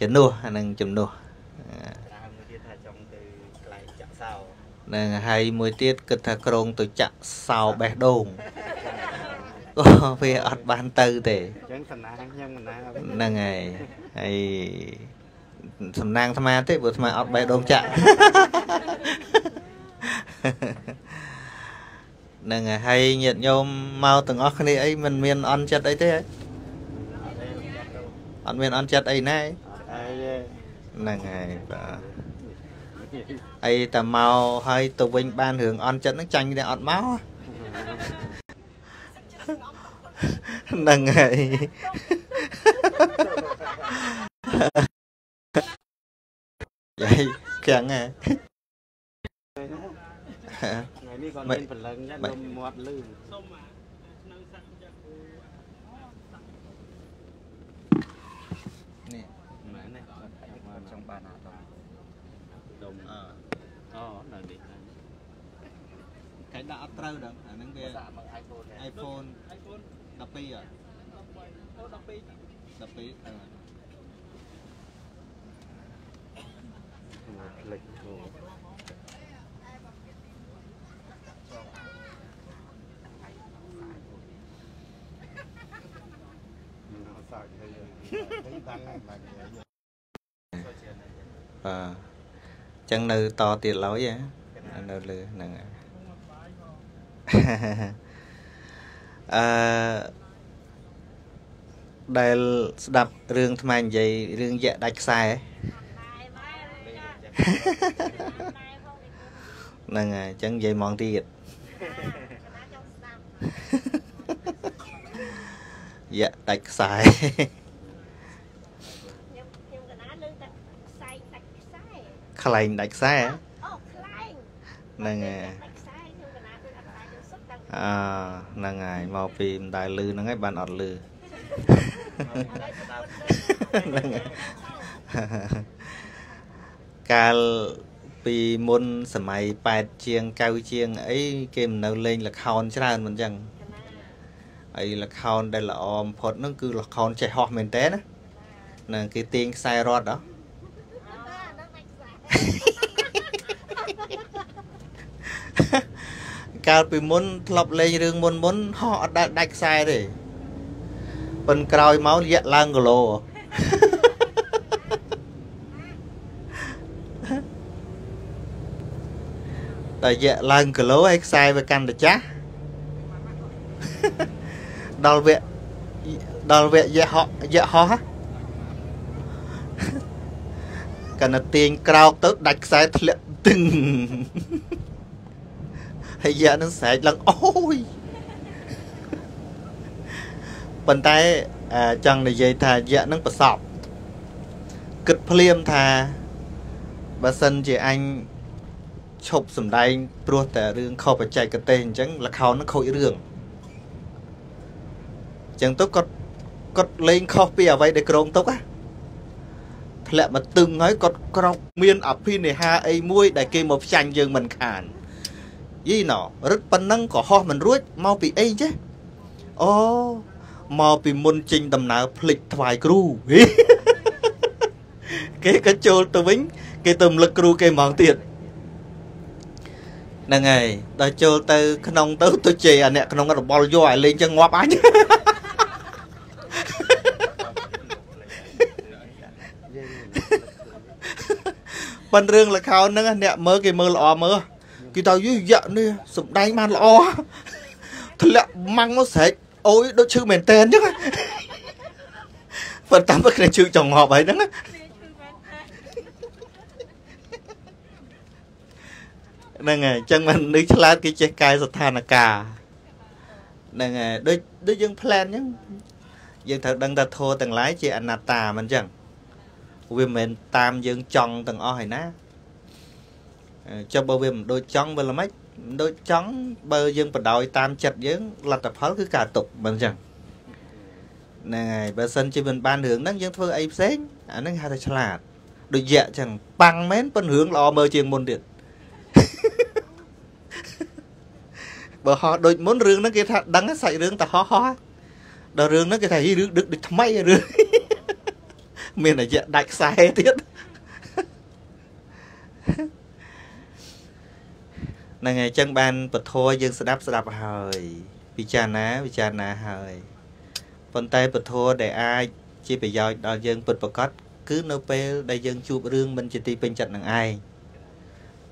ជំនួសអានឹងជំនួស làm người kia thà trong từ lại chợ sao នឹងហើយមួយទៀតគិតថាក្រងទៅចាក់សោបេះដូង ក៏វាអត់បានទៅទេ chẳng thành ai nhưng mà na ហ្នឹងហើយហើយសំណាងអាត្មាទេព្រោះអាត្មាអត់បេះដូងចាក់ហ្នឹងហើយហើយញាតិញោមមកទាំងអស់គ្នាអីមិនមានអន់ចិត្តអីទេហ៎អត់មានអន់ចិត្តអីណា ai ហ្នឹងហើយបាទអីតែមកហើយទៅវិញបានរឿងអន់ចិត្តហ្នឹងចាញ់តែអត់មក ហ្នឹងហើយយាយខ្លាំងហ៎ ngày đi còn Mày- lên phần lần nhá mày- lông mọt lư សូមនៅសាក់យ៉ាគូនេះ mà này trong bàn nào đồng đồng អឺ ờ là đi គេដាក់អត់ត្រូវដល់អាហ្នឹងវា dạ bằng iphone này iPhone ហើយកូន12អត់អូ12 12អឺ một lịch hồ nó sợ bây giờ thấy tăng này mà បាទចឹងនៅតទៀតឡើយហ៎នៅលើហ្នឹងហើយ អឺដែលស្ដាប់រឿងថ្មនិយាយរឿងយៈដាច់ខ្សែហ្នឹងហើយចឹងនិយាយហ្មងទៀតយៈដាច់ខ្សែខ្ញុំខ្ញុំកណាលើតែខ្សែដាច់ខ្សែខ្លែងដាច់ខ្សែអូខ្លែងហ្នឹងហើយ អឺហ្នឹងហើយមកពីម្ដាយលឺហ្នឹងហើយបានអត់លឺហ្នឹងហើយកាលពីមុនសម័យ8ជាង9ជាងអីគេមិននៅលេងល្ខោនច្រើនមិនចឹងហើយល្ខោនដែលល្អបំផុតហ្នឹងគឺល្ខោនចេះហោះមែនតើណាហ្នឹងគេទាញខ្សែរត់ហ៎ហ្នឹងដាច់ខ្សែ កាលពីមុនធ្លាប់លេងរឿងមុនមុនហោះអត់ដែលដាច់ខ្សែទេប៉ុនក្រោយមកលាក់ឡើងគីឡូតែយាក់ឡើងគីឡូហើយខ្សែវាកាន់តែចាស់ដល់វគ្គដល់វគ្គយាក់ហោះយាក់ហោះហ៎កណ្ដទាញក្រោកទៅដាច់ខ្សែធ្លាក់ទឹង ហើយយាក់នឹងស្រែកឡើងអូយប៉ុន្តែអឺចង់និយាយថាយាក់នឹងប្រសពគិតភ្លាមថាបើសិនជាអញឈប់សំដែងព្រោះតែរឿងខុសបច្ចេកទេសអញ្ចឹងល្ខោននឹងខូចរឿងអញ្ចឹងទៅគាត់គាត់លេងខុសពីអ្វីដែលក្រងទុកណាធ្លាក់មកទឹងហើយគាត់ក្រោកមានអភិនិហាអីមួយដែលគេមកផ្ចាញ់យើងមិនខាន យីណោរឹតប៉ុណ្ណឹងក៏ហោះមិនរួចមកពីអីចេះអូមកពីមុនចេញដំណើរភ្លេចថ្វាយគ្រូហេគេក៏ចូលទៅវិញ គេទៅរំលឹកគ្រូគេហ្មងទៀតហ្នឹងហើយដល់ចូលទៅ ក្នុងទៅទៅជេរអាអ្នកក្នុងរបល់យកឲ្យលេងចឹងងាប់អញប៉ុនរឿងលខោនហ្នឹងអ្នកមើលគេមើលល្អមើល គេទៅយីយ៉ាក់នេះសំដែងបានល្អធ្លាក់ម៉ាំងមកស្រែកអូយដូចឈឺមែនតែនចឹងប៉ុន្តែមកគ្នាឈឺចង្អប់ហើយហ្នឹងហ្នឹងហើយអញ្ចឹងមិននឹកឆ្លាតគេចេះកែស្ថានភាពហ្នឹងហើយដូចដូចយើង plan អញ្ចឹងយើងត្រូវដឹងថាធោទាំងឡាយជាអនត្តាមិនអញ្ចឹងវាមិនមែនតាមយើងចង់ទាំងអស់ហើយណា ចុះបើវាមិនដូចចង់វាល្មិចមិនដូចចង់បើយើងបដ ாய் តាមចិត្តយើងលទ្ធផលគឺការទុកមិនអញ្ចឹងហ្នឹងហើយបើសិនជាមិនបានរឿងហ្នឹងយើងធ្វើអីផ្សេងអាហ្នឹងហៅថាឆ្លាតដូចយៈអញ្ចឹងប៉ាំងមែនប៉ុនរឿងល្អមើលជាងមុនទៀតបើហោះដូចមុនរឿងហ្នឹងគេថាដឹងសាច់រឿងតែហោះហោះដល់រឿងហ្នឹងគេថារឿងដឹកដូចថ្មីរឿងមានរយៈដាច់ខ្សែទៀត ហ្នឹងហើយអញ្ចឹងបានពធយើងស្ដាប់ស្ដាប់ហើយពិចារណាពិចារណាហើយប៉ុន្តែពធដែលអាចជាប្រយោជន៍ដល់យើងពិតប្រាកដគឺនៅពេលដែលយើងជួបរឿងមិនជាទីពេញចិត្តនឹងឯង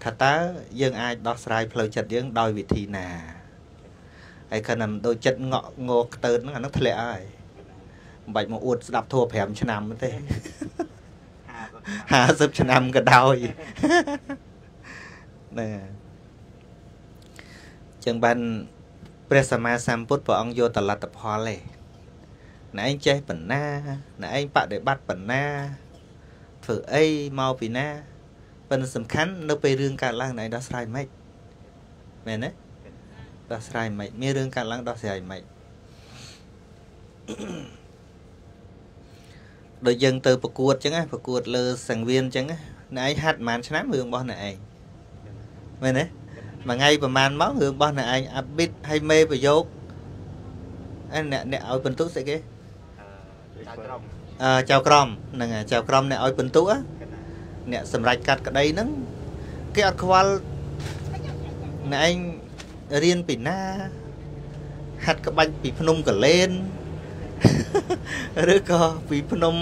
ថាតើយើងអាចដោះស្រាយផ្លូវចិត្តយើងដោយវិធីណាហើយខណៈដូចចិត្តងក់ងោខ្ទើនហ្នឹងអាហ្នឹងធ្លាក់ហើយមិនបាច់មកអួតស្ដាប់ធัว5ឆ្នាំទេ50ឆ្នាំក៏ដោយណែ ចឹងបានព្រះសម្មាសម្ពុទ្ធព្រះអង្គយកតលទ្ធផលឯងណែឯងចេះបណ្ណាណែឯងបដិបត្តិបណ្ណាធ្វើអីមកពីណាប៉ុន្តែសំខាន់នៅពេលរឿងកើតឡើងណែឯងដោះស្រាយមិនមែនទេដោះស្រាយមិនមានរឿងកើតឡើងដោះស្រាយមិនដូចយើងទៅប្រកួតចឹងណាប្រកួតលើសង្វៀនចឹងណាឯងហាត់ប្រហែលឆ្នាំរឿងរបស់អ្នកឯងមែនទេ មួយថ្ងៃប្រហែលម៉ោងរឿងរបស់អ្នកឯងអាប៊ីតហើយមេប្រយោគអែអ្នកអ្នកឲ្យបន្ទុកស្អីគេអឺចៅក្រមហ្នឹងចៅក្រមអ្នកឲ្យបន្ទុកអ្នកសម្រេចកាត់ក្តីហ្នឹងគេអត់ខ្វល់អ្នកឯងរៀនពីណាហាត់ក្បាច់ពីភ្នំកលែនឬក៏ពីភ្នំ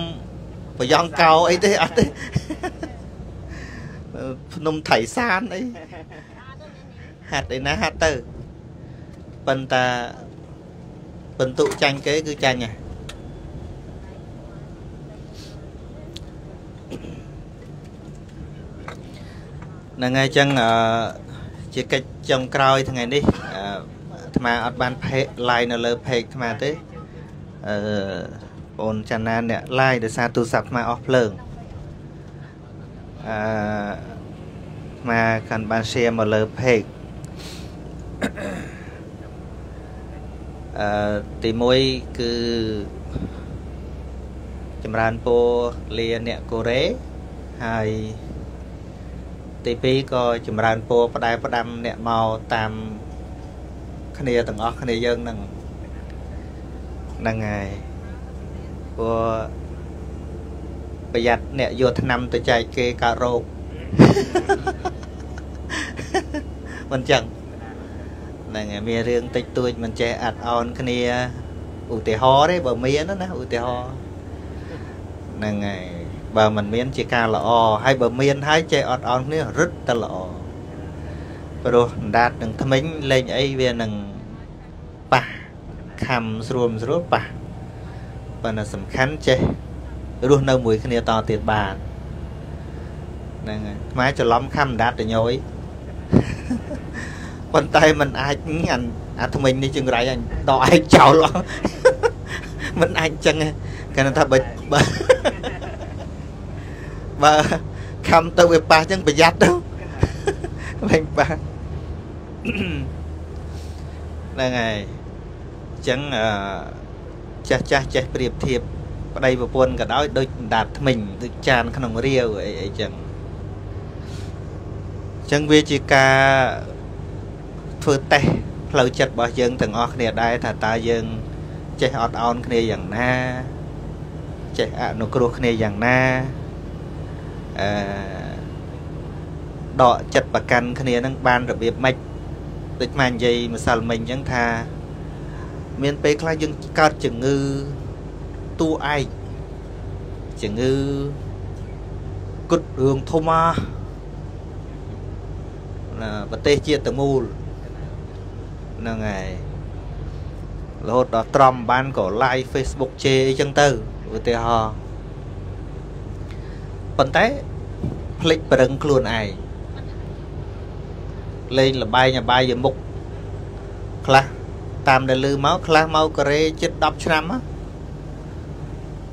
ប្រយ៉ងកោអីទេអត់ទេភ្នំថៃសានអី ហាត់ឯណាហាត់ទៅប៉ុន្តែបន្ទុកចាញ់គេគឺចាញ់ហ่ะហ្នឹងហើយចឹងអឺជាកិច្ចចុងក្រោយថ្ងៃនេះអឺអាត្មាអត់បានផេក line នៅលើ page អាត្មាទេអឺបងចាណាអ្នក line ដោយសារទូរស័ព្ទអាត្មាអស់ភ្លើងអឺអាត្មាកាន់បាន share មកលើ page អឺទី1គឺចម្រើនពរលាអ្នកកូរ៉េហើយទី2ក៏ចម្រើនពរផ្ដែផ្ដាំអ្នកមកតាមគ្នាទាំងអស់គ្នាយើងនឹងហ្នឹងហើយព្រោះប្រយ័ត្នអ្នកយកឆ្នាំទៅចែកគេកើតរោគមិនចឹង ហ្នឹងហើយមានរឿងតិចតួចមិនចេះអាត់អោនគ្នាឧទាហរណ៍ទេបើមានណាឧទាហរណ៍ហ្នឹងហើយបើមិនមានជាការល្អហើយបើមានហើយចេះអត់អោនគ្នារឹតតែល្អព្រោះអណ្ដាតនឹងថ្មិញលេងអីវានឹងប៉ះខំស្រួលស្រួលប៉ះប៉ុន្តែសំខាន់ចេះរស់នៅមួយគ្នាតទៀតបានហ្នឹងហើយខ្មែរច្រឡំខំអណ្ដាតតញយ ប៉ុន្តែมันអាចអាអាថ្មិញនេះជើងរៃអញដកឯងចោលมันអាចចឹងគេថាបើបើបើខំទៅវាប៉ះចឹងប្រយ័ត្នទៅលែងប៉ះហ្នឹងហើយចឹងអឺចាស់ចាស់ចេះប្រៀបធៀបប្តីប្រពន្ធក៏ដោយដូចដាតថ្មិញដូចចានក្នុងរាវអីអីចឹងចឹងវាជាការ ធ្វើតេស្តផ្លូវចិត្តរបស់យើងទាំងអស់គ្នាដែរថាតើយើងចេះអត់អោនគ្នាយ៉ាងណាចេះអនុគ្រោះគ្នាយ៉ាងណាអឺដកចិត្តប្រកាន់គ្នានឹងបានរបៀបម៉េចដូចម៉ានិយាយម្សិលមិញអញ្ចឹងថា មានពេលខ្លះយើងកើតជំងឺតួឯកជំងឺគត់រឿងធំណាណាប្រទេសជាតិទាំងមូល ហ្នឹងហើយរហូតដល់ត្រំបានក៏ live Facebook ជេរអីចឹងទៅឧទាហរណ៍ប៉ុន្តែភ្លេចប្រឹងខ្លួនឯងលេងលបែងអបាយមុខខ្លះតាមដែលលឺមកខ្លះមកកូរ៉េជិត10ឆ្នាំ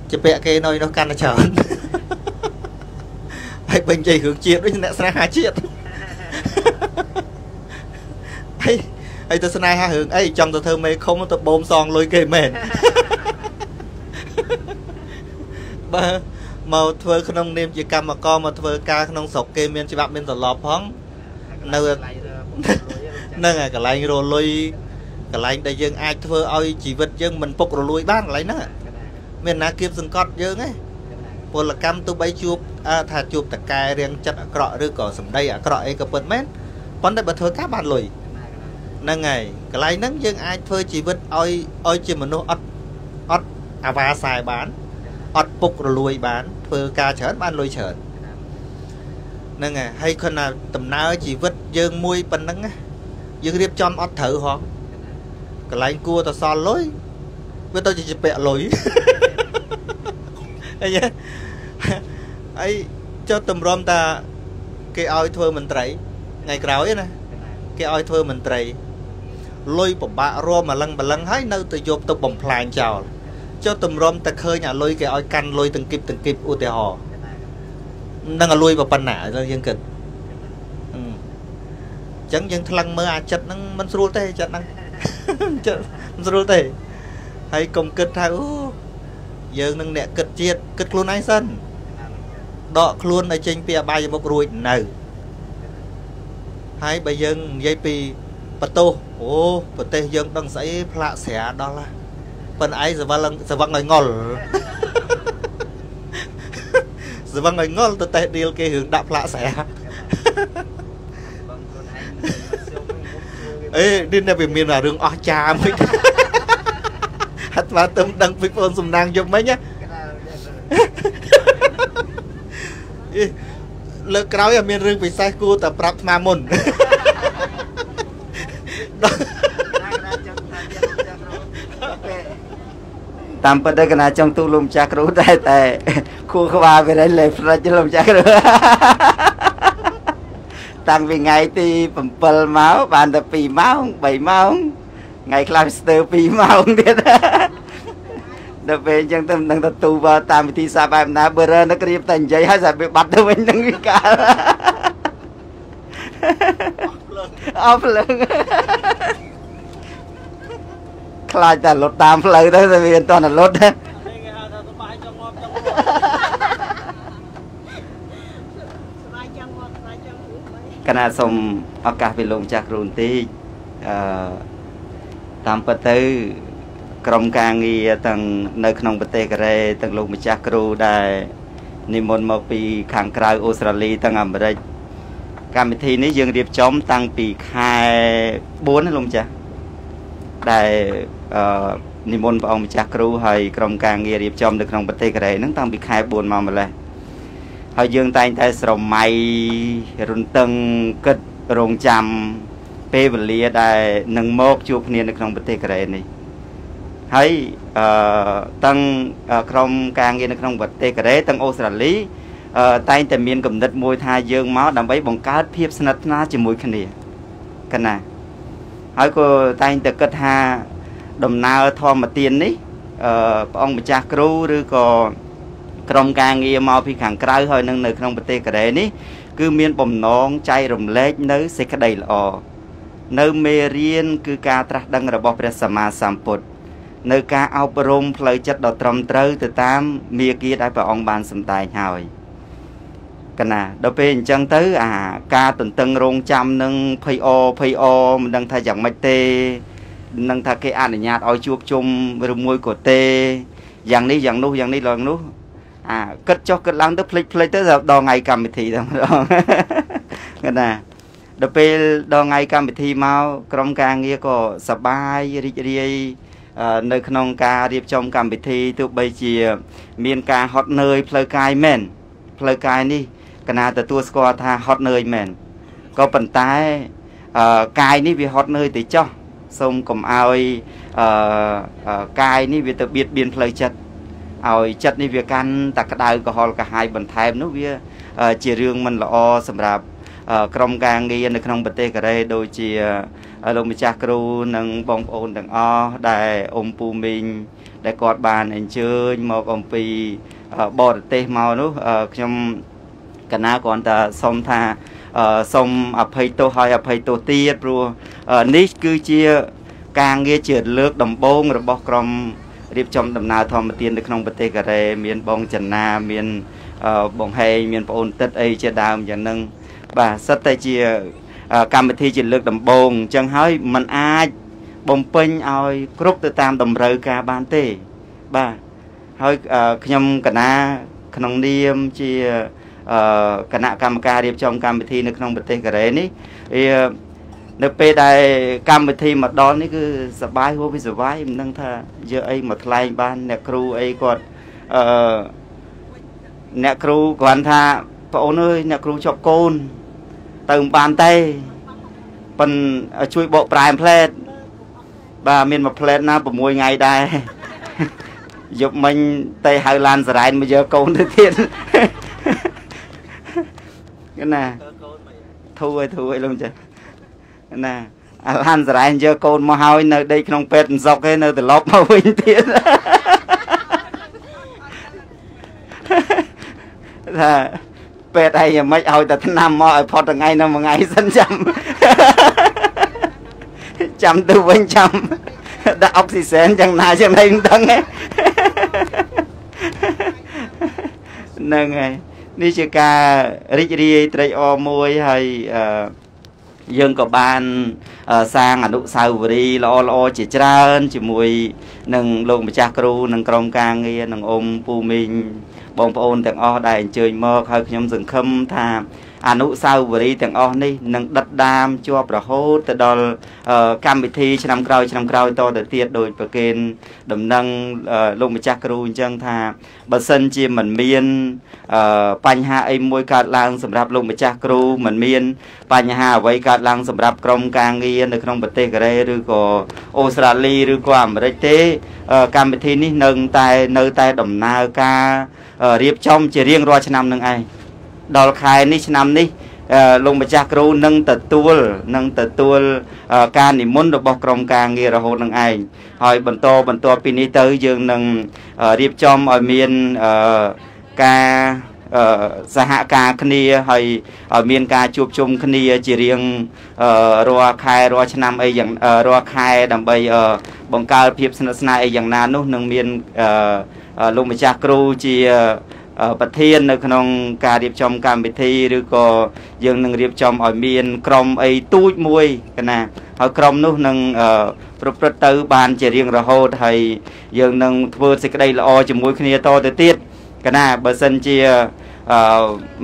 ជាពាក់គេនៅនោះកាន់តែច្រើនហើយពេញជ័យគ្រឿងជាតិដូចអ្នកស្នេហាជាតិហើយ ហើយទៅស្នេហារឿងអីចង់ទៅធ្វើមេឃុំទៅបូមសងលុយគេមែនបើមកធ្វើក្នុងនាមជាកម្មករមកធ្វើការក្នុងស្រុកគេមានច្បាប់មានទម្លាប់ផងនៅហ្នឹងហើយកន្លែងរលុយកន្លែងដែលយើងអាចធ្វើឲ្យជីវិតយើងមិនពុករលួយបានកន្លែងហ្នឹងមានណាគៀបសង្កត់យើងទេពលកម្មទោះបីជួបថាជួបតកែរៀងចិត្តអាក្រក់ឬក៏សម្ដីអាក្រក់អីក៏ពិតមែនប៉ុន្តែបើធ្វើការបានលុយ ហ្នឹងហើយកន្លែងហ្នឹងយើងអាចធ្វើជីវិតឲ្យឲ្យជាមនុស្សអត់អត់អាវ៉ាខ្សែបានអត់ពុករលួយបានធ្វើការច្រើនបានលុយច្រើនហ្នឹងហើយហើយខណៈដំណើរជីវិតយើងមួយប៉ុណ្ណឹងយើងរៀបចំអត់ត្រូវហងកន្លែងគួរតសល់លុយវាទៅជាពាក់លុយអីអីចុះតម្រាំតាគេឲ្យធ្វើមន្ត្រីថ្ងៃក្រោយណាគេឲ្យធ្វើមន្ត្រី លុយពិបាករមម្លឹងម្លឹងហើយនៅទៅយកទៅបំផ្លាញចោលចុះតម្រាំតែឃើញអាលុយគេឲ្យកាន់លុយទាំងគិបទាំងគិបឧទាហរណ៍នឹងអាលុយប៉ុណ្ណាយើងគិតអញ្ចឹងយើងថ្លឹងមើលអាចិត្តហ្នឹងមិនស្រួលទេចិត្តហ្នឹងចិត្តមិនស្រួលទេហើយកុំគិតថាអូយើងនឹងអ្នកគិតជាតិគិតខ្លួនឯងសិនដកខ្លួនឲ្យចេញពីអបាយមុខរួចនៅហើយបើយើងនិយាយពីបន្ទោស អូប្រទេសយើងដឹងស្អីផ្លាកស្រាដល់ណាប៉ុន្តែឯងសវឹងសវឹងឲ្យងល់សវឹងឲ្យងល់ទៅតេះឌីលគេរឿងដាក់ផ្លាកស្រាអេនេះតែវាមានរឿងអស់ចាមួយហាត់មកទៅដឹងពីបងសំណាងយកមិញណាលើកក្រោយឲ្យមានរឿងពិសេសគួរតែប្រាប់ថ្មមុន តាមពិតទៅកណាចង់ទូលោកម្ចាស់គ្រូតែតែគូក្បាលវាលេលេផ្រិចលោកម្ចាស់គ្រូតាំងពីថ្ងៃទី7មកបានតែ2ម៉ោង3ម៉ោងថ្ងៃខ្លះស្ទើរ2ម៉ោងទៀតដល់ពេលអញ្ចឹងទៅនឹងទៅទូបតាមវិធីសាស្ត្របែបណាបើរើនឹករៀបតែនិយាយហើយសាប់វាបាត់ទៅវិញនឹងវាកាលអស់ភ្លើង ខ្លាចតែលុតតាមផ្លូវទៅតែវាមិនតន់លុតទេកណាសូមឱកាសពីលោកម្ចាស់គ្រូបន្តិចអឺតាមពិតទៅក្រុមការងារទាំងនៅក្នុងប្រទេសកូរ៉េទាំងលោកម្ចាស់គ្រូដែលនិមន្តមកពីខាងក្រៅអូស្ត្រាលីទាំងអាមេរិកកម្មវិធីនេះយើងរៀបចំតាំងពីខែ4ណាលោកម្ចាស់ដែលអឺ និមន្តព្រះអង្គម្ចាស់គ្រូហើយក្រុមការងាររៀបចំនៅក្នុងប្រទេសកូរ៉េហ្នឹងតាំងពីខែ4មកម្លេះហើយយើងតែងតែស្រមៃរន្ទឹងគិតរងចាំពេលវេលាដែលនឹងមកជួបគ្នានៅក្នុងប្រទេសកូរ៉េនេះហើយអឺទាំងក្រុមការងារនៅក្នុងប្រទេសកូរ៉េទាំងអូស្ត្រាលីអឺតែងតែមានគំនិតមួយថាយើងមកដើម្បីបង្កើតភាពស្និទ្ធស្នាលជាមួយគ្នាកណាហើយក៏តែងតែគិតថា ដំណើរធម្មទាននេះអឺព្រះអង្គម្ចាស់គ្រូឬក៏ក្រុមការងារមកពីខាងក្រៅហើយនឹងនៅក្នុងប្រទេសកូរ៉េនេះគឺមានបំណងចែករំលែកនៅសេចក្តីល្អនៅមេរៀនគឺការត្រាស់ដឹងរបស់ព្រះសម្មាសម្ពុទ្ធនៅការអប់រំផ្លូវចិត្តដ៏ត្រឹមត្រូវទៅតាមមាគ៌ាដែលព្រះអង្គបានសម្ដែងហើយកណាដល់ពេលអញ្ចឹងទៅអាការទន្ទឹងរង់ចាំនឹងភ័យអភ័យអមិនដឹងថាយ៉ាងម៉េចទេ នឹងថាគេអនុញ្ញាតឲ្យជួបជុំឬមួយក៏ទេយ៉ាងនេះយ៉ាងនោះយ៉ាងនេះឡើងនោះអាគិតចុះគិតឡើងទៅភ្លេចភ្លេចទៅដល់ថ្ងៃកម្មវិធីតែម្ដងគាត់ណាដល់ពេលដល់ថ្ងៃកម្មវិធីមកក្រុមការងារក៏សប្បាយរីករាយនៅក្នុងការរៀបចំកម្មវិធីទោះបីជា មានការហត់នឿយផ្លូវកាយមែនផ្លូវកាយនេះកណាទទួលស្គាល់ថាហត់នឿយមែនក៏ប៉ុន្តែកាយនេះវាហត់នឿយទៅចោះ សូមកុំឲ្យកាយនេះវាទៅបៀតបៀនផ្លូវចិត្តឲ្យចិត្តនេះវាកាន់តែក្តៅក្រហល់កាហាយបន្ថែមនោះវាជារឿងមិនល្អសម្រាប់ក្រុមការងារនៅក្នុងប្រទេសកូរ៉េដូចជាលោកម្ចាស់គ្រូនិងបងប្អូនទាំងអស់ដែលអ៊ំពូមីងដែលគាត់បានអញ្ជើញមកអំពីបរទេសមកនោះខ្ញុំកណាគ្រាន់តែសុំថា សូមអភ័យទោសឲ្យអភ័យទោសទៀតព្រោះនេះគឺជាការងារជាលើកដំបូងរបស់ក្រុមរៀបចំដំណើរធម្មទាននៅក្នុងប្រទេសកូរ៉េមានបងចនាមានបងហេងមានប្អូនទឹកអីជាដើមយ៉ាងហ្នឹងបាទសិតតែជាកម្មវិធីជាលើកដំបូងអញ្ចឹងហើយมันអាចបំពេញឲ្យគ្រប់ទៅតាមតម្រូវការបានទេបាទហើយខ្ញុំកណាក្នុងនាមជា គណៈកម្មការរៀបចំកម្មវិធីនៅក្នុងប្រទេសកូរ៉េនេះវានៅពេលដែលកម្មវិធីមកដល់នេះគឺសបាយហួសពីសបាយមិនដឹងថាយកអីមកថ្លែងបាន អ្នកគ្រូអីគាត់អឺអ្នកគ្រូគ្រាន់ថាបងអូនអើយអ្នកគ្រូជាប់កូន ទៅមិនបានទេប៉ិនជួយបកប្រែផ្លែតបាទមានមួយផ្លែតណា6ថ្ងៃដែរយប់មិញតែហៅឡានសរ៉ែនមកយកកូនទៅទៀត ណាធូរឲ្យធូរឲ្យលោកចាណាអាឡានសរ៉ែនយកកូនមកហើយនៅដេកក្នុងពេទ្យសុកឯនៅត្រឡប់មកវិញទៀតថាពេទ្យអីយ៉ាងម៉េចឲ្យតែឆ្នាំមកឲ្យផុតថ្ងៃនៅមួយថ្ងៃសិនចាំចាំទៅវិញចាំដាក់អុកស៊ីសែនយ៉ាងណាយ៉ាងណីមិនដឹងហ្នឹងហើយ នេះជាការរីករាយត្រេកអរមួយហើយអឺយើងក៏បានសាងអនុស្សាវរីយ៍ល្អល្អជាច្រើន ជាមួយនឹងលោកម្ចាស់គ្រូនិងក្រុមការងារនិងអ៊ំពូមីងបងប្អូនទាំងអស់ដែលអញ្ជើញមកហើយខ្ញុំសង្ឃឹមថា អនុស្សាវរីយ៍ទាំងអស់នេះនឹងដិតដាមជាប់រហូតទៅដល់កម្មវិធីឆ្នាំក្រោយឆ្នាំក្រោយតទៅទៀតដោយប្រកេនដំណឹងលោកម្ចាស់គ្រូអញ្ចឹងថាបើសិនជាមិនមានបញ្ហាអីមួយកើតឡើងសម្រាប់លោកម្ចាស់គ្រូមិនមាន បញ្ហាអ្វីកើតឡើងសម្រាប់ក្រុមការងារនៅក្នុងប្រទេសកូរ៉េឬក៏អូស្ត្រាលីឬក៏អាមេរិកទេកម្មវិធីនេះនៅតែនៅតែដំណើរការរៀបចំជារៀងរាល់ឆ្នាំនឹងឯង ដល់ខែនេះឆ្នាំនេះលោកម្ចាស់គ្រូនឹងទទួលនឹងទទួលការនិមន្តរបស់ក្រុមការងាររហូតនឹងឯងហើយបន្តបន្តពីនេះទៅយើងនឹងរៀបចំឲ្យមានការសហការគ្នាហើយឲ្យមានការជួបជុំគ្នាជារៀងរាល់ខែរាល់ឆ្នាំអីយ៉ាងរាល់ខែដើម្បីបង្កើនភាពស្និទ្ធស្នាលអីយ៉ាងណានោះនឹងមានលោកម្ចាស់គ្រូជា ប្រធាននៅក្នុងការរៀបចំកម្មវិធីឬក៏យើងនឹងរៀបចំឲ្យមានក្រុមអីទូចមួយកណាហើយក្រុមនោះនឹងប្រព្រឹត្តទៅបានជារៀងរហូតហើយយើងនឹងធ្វើសេចក្តីល្អជាមួយគ្នាតទៅទៀតកណាបើសិនជាអឺ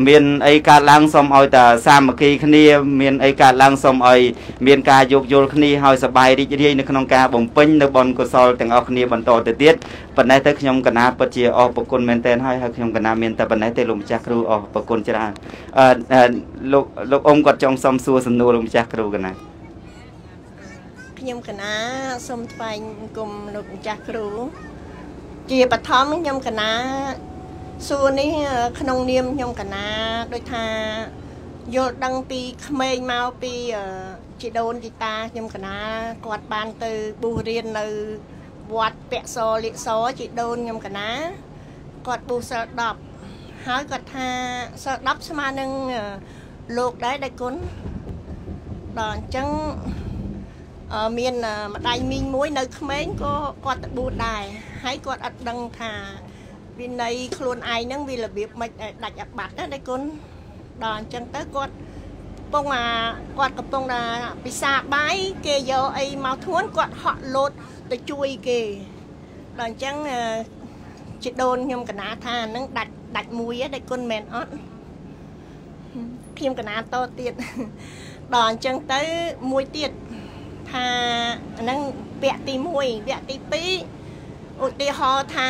មានអីកើតឡើងសូមឲ្យតែសាមគ្គីគ្នា មានអីកើតឡើងសូមឲ្យមានការយោគយល់គ្នាឲ្យសប្បាយរីករាយនៅក្នុងការបំពេញនៅបុណ្យកុសលទាំងអស់គ្នាបន្តទៅទៀតប៉ុន្តែទៅខ្ញុំកណាពិតជាអរប្រគុណមែនទែនហើយហើយខ្ញុំកណាមានតែប៉ុណ្ណេះទេលោកម្ចាស់គ្រូអរប្រគុណច្រើនអឺលោកលោកអ៊ំគាត់ចង់សុំសួរសំណួរលោកម្ចាស់គ្រូកណាខ្ញុំកណាសូមថ្លែងគុំលោកម្ចាស់គ្រូ ជាបឋមខ្ញុំកណា សួរនេះក្នុងនាមខ្ញុំកណាដូចថាយល់ដឹងពីក្មេងមកពីជីដូនជីតាខ្ញុំកណាគាត់បានទៅបួសរៀននៅវត្តពៈសលិសជីដូនខ្ញុំកណាគាត់បួសសិល10ហើយគាត់ថាសិល10ស្មើនឹងលោកដែរដៃគុណដល់អញ្ចឹងមានម្ដាយមីងមួយនៅក្មេងក៏គាត់ទៅបួសដែរហើយគាត់អត់ដឹងថា វិន័យខ្លួនឯងហ្នឹងវារបៀបមិនដាច់អាបត្តិណាដៃគុណដល់អញ្ចឹងទៅគាត់កំពុងអាគាត់កំពុងថាពិសាបាយគេយកអីមកធ្ងន់គាត់ហក់លោតទៅជួយគេដល់អញ្ចឹងជីដូនខ្ញុំកណាថាហ្នឹងដាច់ដាច់មួយដាច់គុណមែនអត់ខ្ញុំកណាតទៀតដល់អញ្ចឹងទៅមួយទៀតថាអាហ្នឹងវគ្គទី1វគ្គទី2 ឧទាហរណ៍ថា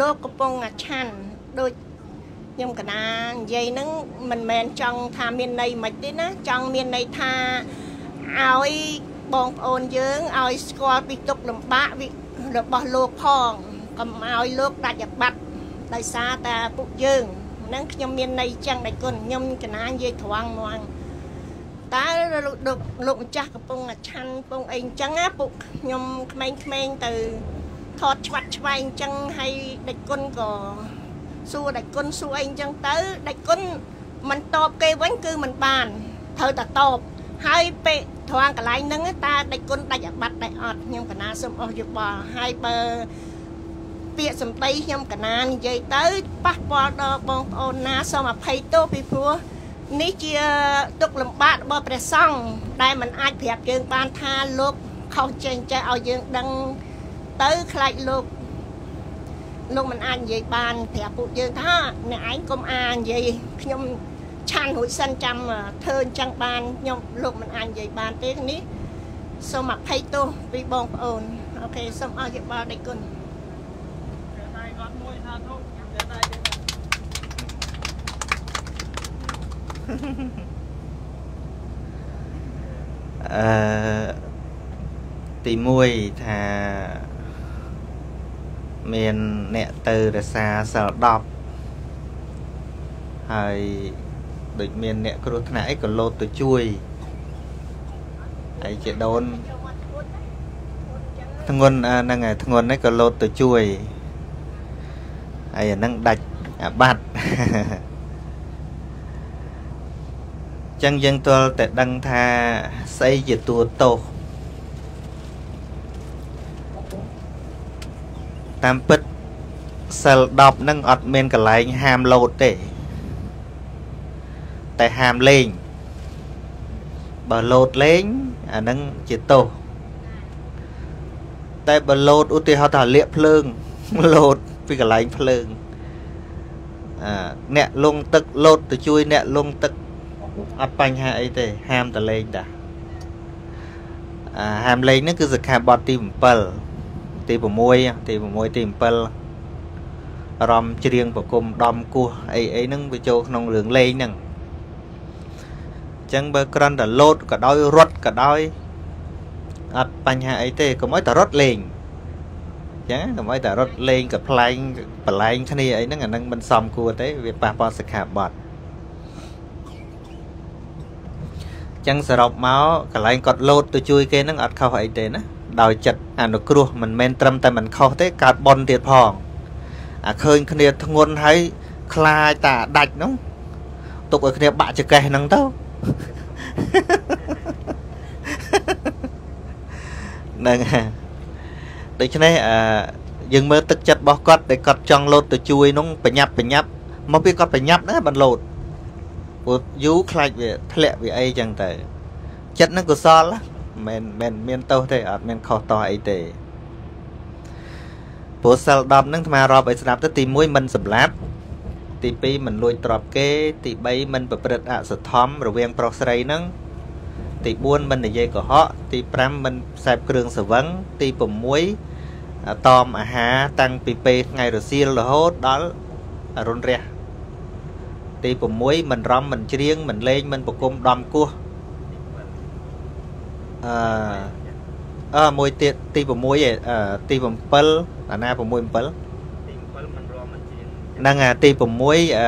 លោកកំពុងឆាន់ដូចខ្ញុំកណានិយាយហ្នឹងមិនមែនចង់ថាមានន័យមិនទេណាចង់មានន័យថាឲ្យបងប្អូនយើងឲ្យស្គាល់ពីទុកលំបាករបស់លោកផងកុំឲ្យលោកដាច់អាបត្តិដោយសារតែពួកយើងហ្នឹងខ្ញុំមានន័យចឹងដែរគុណខ្ញុំកណានិយាយត្រង់ហ្មងតើលោកលោកម្ចាស់កំពុងឆាន់កំពុងអីអញ្ចឹងណាពួកខ្ញុំក្មេងៗទៅ ថតឆ្វាត់ឆ្វែងអញ្ចឹងហើយដេចគុណក៏សួរដេចគុណសួរអីអញ្ចឹងទៅដេចគុណមិនតបគេវិញគឺមិនបានត្រូវតែតបហើយពេលត្រង់កន្លែងហ្នឹងតើដេចគុណដាច់អាបត្តិដែរអត់ខ្ញុំកណាសូមអស់យោបល់ហើយបើពាក្យសម្ដីខ្ញុំកណានិយាយទៅប៉ះពាល់ដល់បងប្អូនណាសូមអភ័យទោសពីព្រោះនេះជាទុកលំបាករបស់ព្រះសង្ឃដែលมันអាចប្រាប់យើងបានថាលោកខុសចេះចេះឲ្យយើងដឹង ទៅខ្លាចលោកលោកមិនអាចនិយាយបានប្រាប់ពួកយើងថាអ្នកឯងកុំអានិយាយខ្ញុំឆានរួចសិនចាំធ្វើអញ្ចឹងបានខ្ញុំលោកមិនអាចនិយាយបានទេនេះសូមអភ័យទោសពីបងប្អូនអូខេសូមអរយោបល់ដេចគុណអឺទី1ថា មានអ្នកទៅរសាសិល10ហើយដូចមានអ្នកគ្រោះថ្នាក់អីក៏លោតទៅជួយហើយជាដូនធ្ងន់ហ្នឹងហើយធ្ងន់នេះក៏លោតទៅជួយហើយអាហ្នឹងដាច់អាបត្តិចឹងយើងទល់តែដឹងថាស្អីជាតួទោស តាមពិតសិល10ហ្នឹងអត់មានកន្លែងហាមលោតទេ តែហាមលេងបើលោតលេងអាហ្នឹងជាទោសតែបើលោតឧទាហរណ៍ថាលាកភ្លើងលោតពីកន្លែងភ្លើងអាអ្នកលងទឹកលោតទៅជួយអ្នកលងទឹកអត់បញ្ហាអីទេហាមតលេងតាអាហាមលេងហ្នឹងគឺសិក្ខាបទទី7 ទី6ទី6ទី7រំច្រៀងប្រគុំដំគោះអីអីហ្នឹងវាចូលក្នុងរឿងលេងហ្នឹងអញ្ចឹងបើគ្រាន់តែលោតក៏ដោយរត់ក៏ដោយអត់បញ្ហាអីទេកុំឲ្យតែរត់លេងអញ្ចឹងកុំឲ្យតែរត់លេងក៏ប្លែងបលែងគ្នាអីហ្នឹងអាហ្នឹងមិនសមគួរទេវាប៉ះពាល់សិក្ខាបទចឹងសរុបមកកន្លែងគាត់លោតទៅជួយគេហ្នឹងអត់ខុសអីទេណា ដោយចិត្តអនុគ្រោះមិនមែនត្រឹមតែមិនខុសទេកើតបនទៀតផងអាឃើញគ្នាធ្ងន់ហើយខ្លាចតាដាច់ហ្នឹងទុកឲ្យគ្នាបាក់ចកេះហ្នឹងទៅហ្នឹងដូច្នេះអឺយើងមើលទឹកចិត្តរបស់គាត់ដែលគាត់ចង់លោតទៅជួយនោះប្រញាប់ប្រញាប់មកពីគាត់ប្រញាប់ណាបានលោតព្រោះយូរខ្លាចវាធ្លាក់វាអីចឹងទៅចិត្តនឹងកុសល មិនមែនមានទោសទេអត់មានខុសតោះអីទេព្រោះសិល10ហ្នឹងអាត្មារាប់ឲ្យស្ដាប់ទៅទី1មិនសម្លាប់ទី2មិនលួចទ្រព្យគេទី3មិនប្រព្រឹត្តអសធម្មរវាងប្រុសស្រីហ្នឹងទី4មិននិយាយកុហកទី5មិនផ្សែបគ្រឿងសវឹងទី6តមអាហារតាំងពីពេលថ្ងៃរសៀលរហូតដល់រុនរះទី6មិនរំមិនច្រៀងមិនលេងមិនប្រគំដំគោះ អឺអឺមួយទៀតទី6ឯទី7អាណា6 7ទី7មិនរំមិនច្រៀងហ្នឹងអាទី6អឺ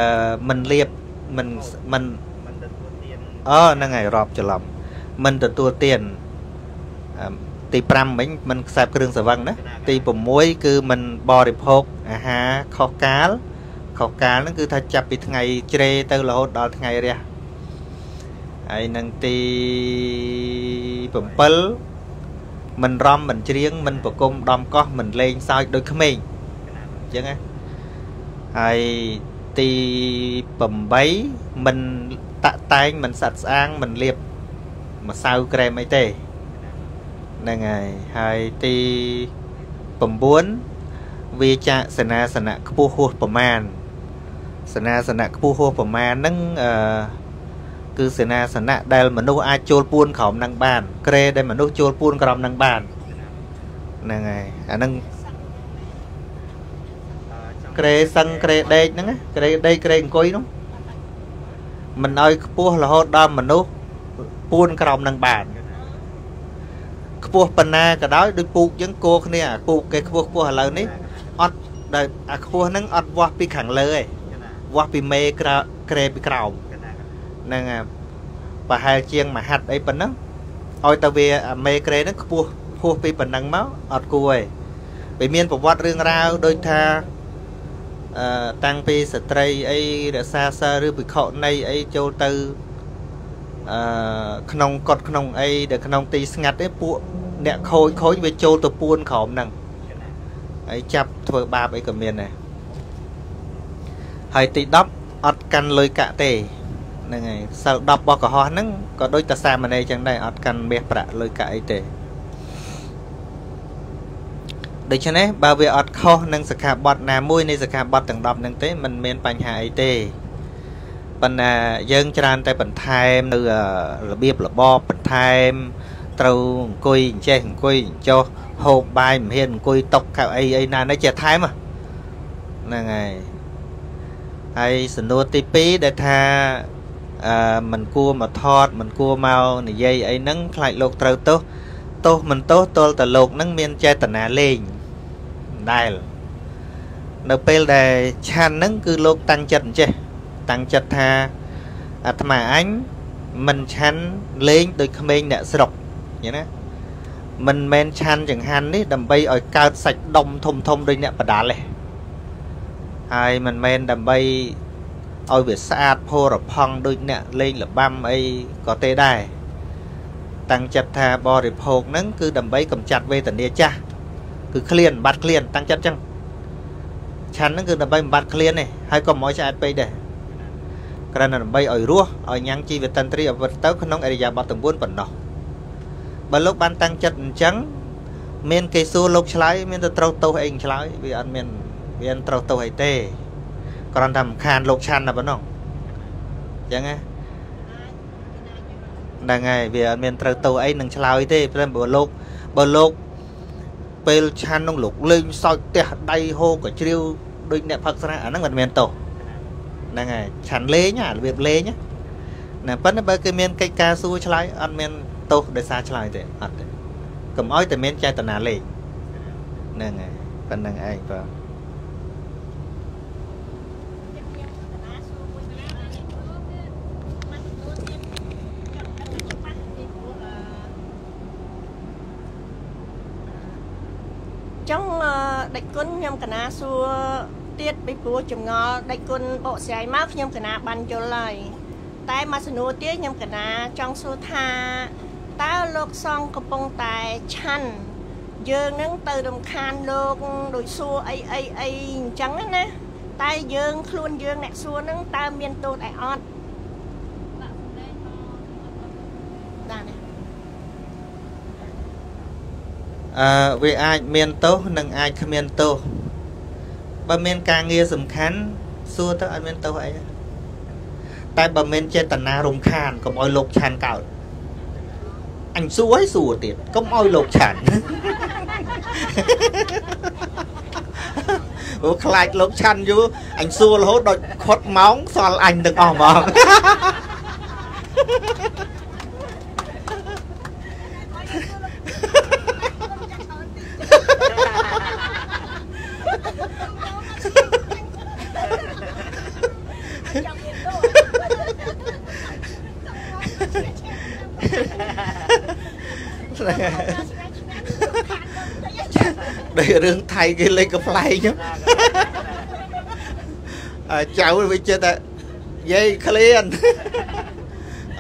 មិនលៀបមិនមិនមិនទទួលទានអូហ្នឹងហើយរាប់ច្រឡំមិនទទួលទានទី5មិញមិនខ្សែបគ្រឿងសវឹងណាទី6គឺមិនបរិភោគអាហារខុសកាលខុសកាលហ្នឹងគឺថាចាប់ពីថ្ងៃជ្រេទៅរហូតដល់ថ្ងៃរះ ហើយនឹងទី7មិនរំមិនច្រៀងមិនប្រគំដំកោះមិនលេងសើចដូចក្មេងអញ្ចឹងណាហើយទី8មិនតាក់តែងមិនសាត់ស្អាងមិនលាបម្សៅក្រែមអីទេហ្នឹងហើយហើយទី9វាចាកសេនាសនៈខ្ពស់ហួសប្រមាណសេនាសនៈខ្ពស់ហួសប្រមាណហ្នឹងអឺ គឺសេនាសនៈដែលមនុស្សអាចចូលពួនក្រោមនឹងបានក្រេដែលមនុស្សចូលពួនក្រោមនឹងបានហ្នឹងហើយអាហ្នឹងក្រេសឹងក្រេដេកហ្នឹងក្រេដេកក្រេអង្គុយនោះមិនឲ្យខ្ពស់រហូតដល់មនុស្សពួនក្រោមនឹងបានខ្ពស់ប៉ុណ្ណាក៏ដោយដូចពូកចឹងគោគ្នាអាពូកគេខ្ពស់ខ្ពស់ឥឡូវនេះអត់ដែលអាខ្ពស់ហ្នឹងអត់វាស់ពីខាងលើទេវាស់ពីមេក្រក្រេពីក្រោម ហ្នឹងហើយប្រហែលជាងមហាត់អីប៉ុណ្ណឹងឲ្យតែវាមេក្រេហ្នឹងខ្ពស់ខ្ពស់ពីប៉ុណ្ណឹងមកអត់គួរទេវាមានប្រវត្តិរឿងរ៉ាវដូចថាអឺតាំងពីស្ត្រីអីរក្សាសិលឬភិក្ខុនៃអីចូលទៅអឺក្នុងកត់ក្នុងអីដែលក្នុងទីស្ងាត់ទេពួកអ្នកខូចខូចវាចូលទៅពួនក្រោមហ្នឹងហើយចាប់ធ្វើបាបអីក៏មានដែរហើយទី10អត់កាន់លុយកាក់ទេ ហ្នឹងហើយសិល10របស់កុហកហ្នឹងក៏ដូចតែសាមណេរចឹងដែរអត់កាន់មាសប្រាក់លុយកាក់អីទេដូច្នេះបើវាអត់ខុសនឹងសិក្ខាបទណាមួយនៃសិក្ខាបទទាំង10ហ្នឹងទេมันមានបញ្ហាអីទេប៉ុន្តែយើងច្រើនតែបន្ថែមនៅរបៀបរបបបន្ថែមត្រូវអង្គុយអញ្ចេះអង្គុយចុះហូបបាយមិនហ៊ានអង្គុយតុកកៅអីអីណានេះជាថែមហ្នឹងហើយហើយសំណួរទី2ដែលថា អឺមិនគួរមកថតមិនគួរមកនិយាយអីហ្នឹងខ្លាចលោកត្រូវទោសទោសមិនទោសទល់តែលោកហ្នឹងមានចេតនាលេងដែលនៅពេលដែលឆាន់ហ្នឹងគឺលោកតាំងចិត្តអញ្ចេះតាំងចិត្តថាអាត្មាអញមិនឆាន់លេងដូចក្មេងអ្នកស្រុកញ៉េណាមិនមែនឆាន់ចង្ហាន់នេះដើម្បីឲ្យកើតសាច់ដុំធំធំដូចអ្នកបដាលទេហើយមិនមែនដើម្បី ឲ្យវាស្អាតផូរផង់ដូចអ្នកលេងលបាំអីក៏ទេដែរតាំងចិត្តថាបរិភោគហ្នឹងគឺដើម្បីកម្ចាត់វេទនាចាស់គឺឃ្លានបាត់ឃ្លានតាំងចិត្តចឹងឆាន់ហ្នឹងគឺដើម្បីបំបត្តិឃ្លានទេហើយក៏មិនឲ្យឆ្អែតពេកដែរគ្រាន់តែដើម្បីឲ្យរស់ឲ្យញ៉ាំងជីវតន្ត្រីអវត្តទៅក្នុងអរិយាបថទាំង4ប៉ុណ្ណោះបើលោកបានតាំងចិត្តអញ្ចឹងមានគេសួរលោកឆ្លើយមានទៅត្រូវទោសអីឆ្លើយវាអត់មានវាអត់ត្រូវទោសអីទេ គ្រាន់តែមិនខានលោកឆាន់តែប៉ុណ្ណោះអញ្ចឹងណាហ្នឹងហើយវាអត់មានត្រូវទោសអីនឹងឆ្លើយទេព្រោះបើលោកបើលោកពេលឆាន់នឹងលោកលេងសើចផ្ទះដៃហូរក៏ជ្រាវដូចអ្នកផឹកស្រាអាហ្នឹងមិនមានទោសហ្នឹងហើយឆាន់លេងអារបៀបលេងណាប៉ុន្តែបើគេមានកិច្ចការសួរឆ្លើយអត់មានទោសដោយសារឆ្លើយទេអត់ទេកុំឲ្យតែមានចេតនាលេងហ្នឹងហើយប៉ុណ្្នឹងឯងបាទ ចឹងដេចគុណខ្ញុំកណាសួរទៀតពីព្រោះចម្ងល់ដេចគុណបកស្រាយមកខ្ញុំកណាបានយល់ហើយតែមកសំណួរទៀតខ្ញុំកណាចង់សួរថាតើលោកសង្ឃកំពុងតែឆាន់យើងនឹងទៅរំខានលោកដូចសួរអីអីអីអញ្ចឹងណាតែយើងខ្លួនយើងអ្នកសួរនឹងតើមានទោសអីអត់បាទ អឺវាអាចមានទោសនិងអាចគ្មានទោសបើមានការងារសំខាន់សួរទៅអត់មានទោសអីតែបើមានចេតនារំខានកុំឲ្យលោកឆានកោតអញសួរឲ្យសួរទៀតកុំឲ្យលោកឆាន់អូខ្លាចលោកឆាន់យូរអញសួររហូតដល់ខត់ម៉ោងសល់អញទាំងអស់ហ្មង ថៃគេលេងកំ pl ែងចឹងចៅវាចិត្តតែយាយឃ្លាន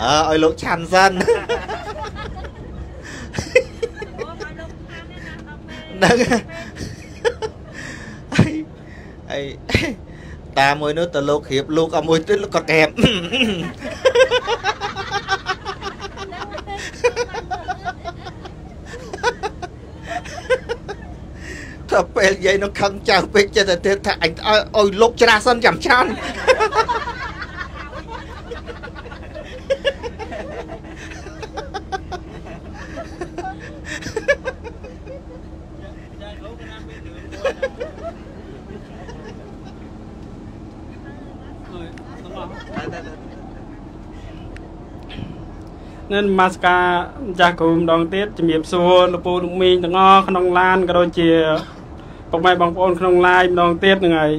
អើឲ្យលោកឆាន់សិនហ្នឹងអីតាមួយនោះទៅលោកក្រៀបលោកអមួយទៀតក៏កែប ពេលនិយាយនៅខឹងចៅពេកចិត្តតែថាអញឲ្យលោកច្រាសិនចាំឆាននឹងមាសការចាស់គ្រូម្ដងទៀតជំរាបសួរលោកពូលោកមីងទាំងអស់ក្នុងឡានក៏ដូចជា ពុកម៉ែបងប្អូនក្នុងឡាយម្ដងទៀតហ្នឹងហើយ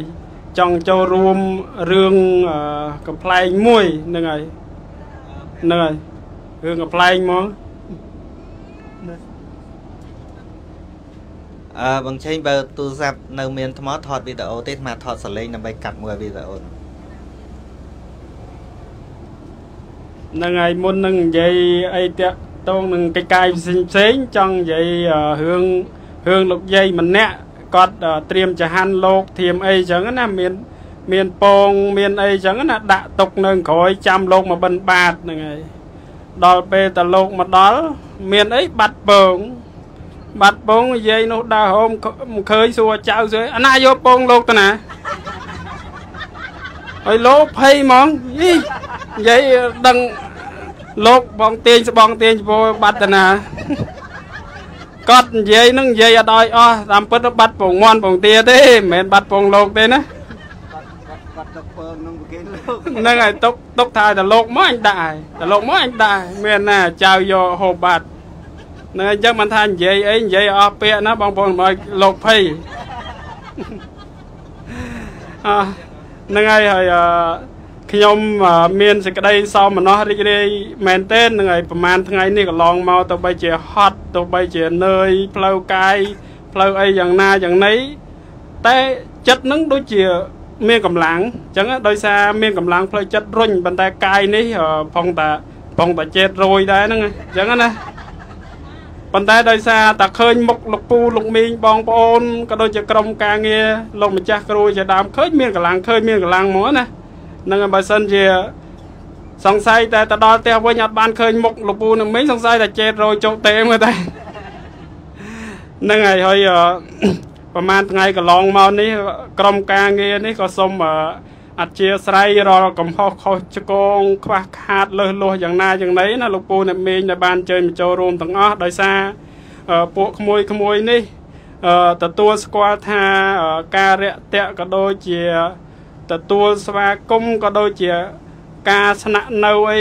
ចង់ចូលរួមរឿងកំ pl ែងមួយហ្នឹងហើយហ្នឹងហើយរឿងកំ pl ែងហ្មងអឺបងឆេងបើទូរស័ព្ទនៅមានថ្មថតវីដេអូទេអាថតសលេងដើម្បីកាត់មួយវីដេអូនោះហ្នឹងហើយមុននឹងនិយាយអីតាក់តងនឹងកិច្ចការផ្សេងផ្សេងចង់និយាយរឿងរឿងលោកយាយម្នាក់ គាត់ត្រៀមចហាន់លោកធៀមអីចឹងណាមានមានពងមានអីចឹងណាដាក់ទុកនៅក្រោយចាំលោកមកបិណ្ឌបាតហ្នឹងហើយដល់ពេលតលោកមកដល់មានអីបាត់ពង បាត់ពងនិយាយនោះដើរហូមមិនឃើញសួរចៅសួរអាណាយកពងលោកទៅណាហើយលោកភ័យហ្មងយីនិយាយដឹងលោកបងទាញស្បងទាញពោបាត់តាណា គាត់និយាយនឹងនិយាយអត់ឲ្យអស់តាមពិតបាត់ពងន់ពងទាទេមិនមែនបាត់ពងលោកទេណាគាត់ទុកពងនឹងប្រគេនលោកហ្នឹងហើយទុកទុកថាតែលោកមកអញដាក់ហើយតែលោកមកអញដាក់មានណាចៅយកហូបបាត់នឹងអញ្ចឹងមិនថានិយាយអីនិយាយអស់ពាក្យណាបងប្អូនមកលោកភ័យអឺហ្នឹងហើយហើយអឺ ខ្ញុំមានសេចក្តីសោមនស្សរីករាយមែនទែននឹងហើយប្រហែលថ្ងៃនេះកន្លងមកទៅបីជាហត់ទៅបីជានឿយផ្លូវកាយផ្លូវអីយ៉ាងណាយ៉ាងណីតែចិត្តនឹងដូចជាមានកម្លាំងអញ្ចឹងដោយសារមានកម្លាំងផ្លូវចិត្តរុញប៉ុន្តែកាយនេះផងតាផងតាចេតរយដែរហ្នឹងអញ្ចឹងណាប៉ុន្តែដោយសារតែឃើញមុខលោកពូលោកមីងបងប្អូនក៏ដូចជាក្រុមការងារលោកម្ចាស់គ្រូជាដើមឃើញមានកម្លាំងឃើញមានកម្លាំងហ្មងណា នឹងបើសិនជា សង្ស័យតែទៅដល់ផ្ទះវិញអត់បានឃើញមុខលោកពូនឹងមីងសង្ស័យតែចេតរយចុកទេមើលតែនឹងហើយហើយប្រហែលថ្ងៃកន្លងមកនេះ ក្រុមការងារនេះក៏សូមអធិស្ឋានរាល់កំហុសខុសឆ្គងខ្វះខាតលើសលោះយ៉ាងណាយ៉ាងណីណាលោកពូអ្នកមីងដែលបានជើញមកចូលរួមទាំងអស់ដោយសារពួកក្មួយក្មួយនេះទទួលស្គាល់ថាការរាក់ទាក់ក៏ដូចជា ទទួលស្វាគមន៍ក៏ដូចជាការស្នាក់នៅអី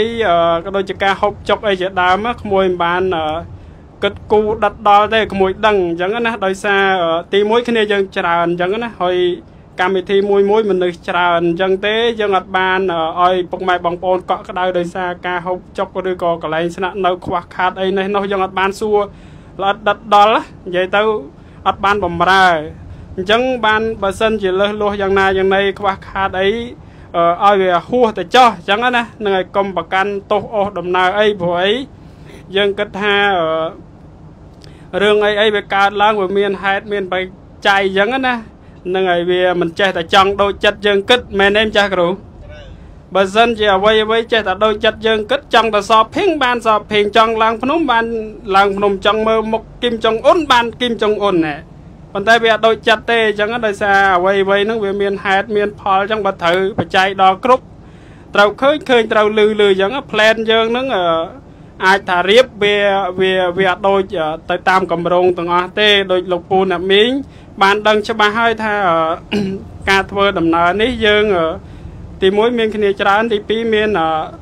ក៏ដូចជាការហូបចុកអីជាដើមក្មួយមិនបានគិតគូដិតដល់ទេក្មួយដឹងអញ្ចឹងណាដោយសារទី1គ្នាយើងច្រើនអញ្ចឹងណាហើយកម្មវិធីមួយមួយមនុស្សច្រើនអញ្ចឹងទេយើងអត់បានឲ្យពុកម៉ែបងប្អូនកក់ក្ដៅដោយសារការហូបចុកឬក៏កន្លែងស្នាក់នៅខ្វះខាតអីនេះនោះយើងអត់បានសួរល្អិតដិតដល់និយាយទៅអត់បានបំរើ អញ្ចឹងបានបើសិនជាលើសលោះយ៉ាងណាយ៉ាងណីខ្វះខាតអីឲ្យវាហួសទៅចោះអញ្ចឹងណានឹងឲ្យកុំប្រកាន់ទោសអូសដំណើរអីព្រោះអីយើងគិតថារឿងអីអីវាកើតឡើងវាមានហេតុមានបច្ច័យអញ្ចឹងណានឹងឲ្យវាមិនចេះតែចង់ដូចចិត្តយើងគិតមែនទេម្ចាស់គ្រូបើសិនជាអ្វីអ្វីចេះតែដូចចិត្តយើងគិតចង់ទៅសອບភេងបានសອບភេងចង់ឡើងភ្នំបានឡើងភ្នំចង់មើលមុខគឹមចុងអ៊ុនបានគឹមចុងអ៊ុនណែ ប៉ុន្តែវាអត់ដូចចិត្តទេអញ្ចឹងដោយសារអ្វីអ្វីហ្នឹងវាមានហេតុមានផលអញ្ចឹងបើត្រូវបច្ច័យដល់គ្រប់ត្រូវឃើញឃើញត្រូវលឺលឺអញ្ចឹងផ្លែនយើងហ្នឹងអាចថារៀបវាវាវាអត់ដូចទៅតាមកម្រងទាំងអស់ទេដូចលោកពូអ្នកមីងបានដឹងច្បាស់ហើយថាការធ្វើដំណើរនេះយើងទី1មានគ្នាច្រើនទី2មាន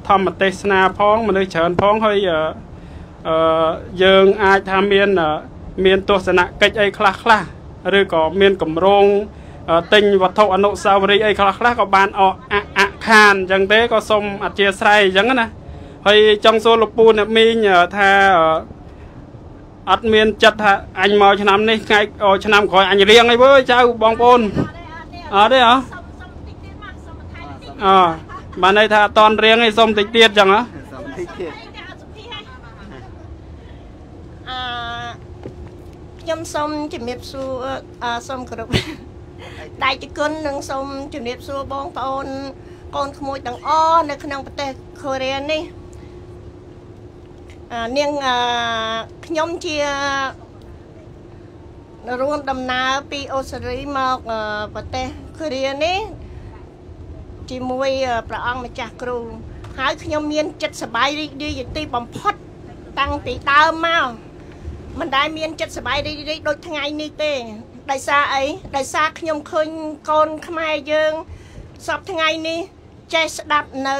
ធម្មទេសនាផងមនុស្សច្រើនផងហើយអឺយើងអាចថាមានមានទស្សនកិច្ចអីខ្លះខ្លះ ឬក៏មានកម្រងទិញវត្ថុអនុស្សាវរីយ៍អីខ្លះខ្លះក៏បានអអខានអញ្ចឹងទេក៏សូមអធិស្ឋានអញ្ចឹងណាហើយចង់សួរលោកពូអ្នកមីងថាអត់មានចិត្តថាអញមកឆ្នាំនេះថ្ងៃឆ្នាំក្រោយអញរៀងអីវើចៅបងប្អូនអត់ទេហ៎អបានន័យថាអត់តន់រៀងឯងសុំតិចទៀតចឹងហ៎សុំតិចទៀតអឺ ខ្ញុំសូមជំរាបសួរសូមគោរពដៃជគុណនិងសូមជំរាបសួរបងប្អូនកូនក្មួយទាំងអស់នៅក្នុងប្រទេសកូរ៉េនេះនាងខ្ញុំជារួមដំណើរពីអូស្ត្រាលីមកប្រទេសកូរ៉េនេះជាមួយព្រះអង្គម្ចាស់គ្រូហើយខ្ញុំមានចិត្តសប្បាយរីករាយទីបំផុត តាំងពីដើមមក មិនដែលមានចិត្តសប្បាយរីករាយដូចថ្ងៃនេះទេដោយសារអីដោយសារខ្ញុំឃើញកូនខ្មែរយើងសពថ្ងៃនេះចេះស្ដាប់នៅ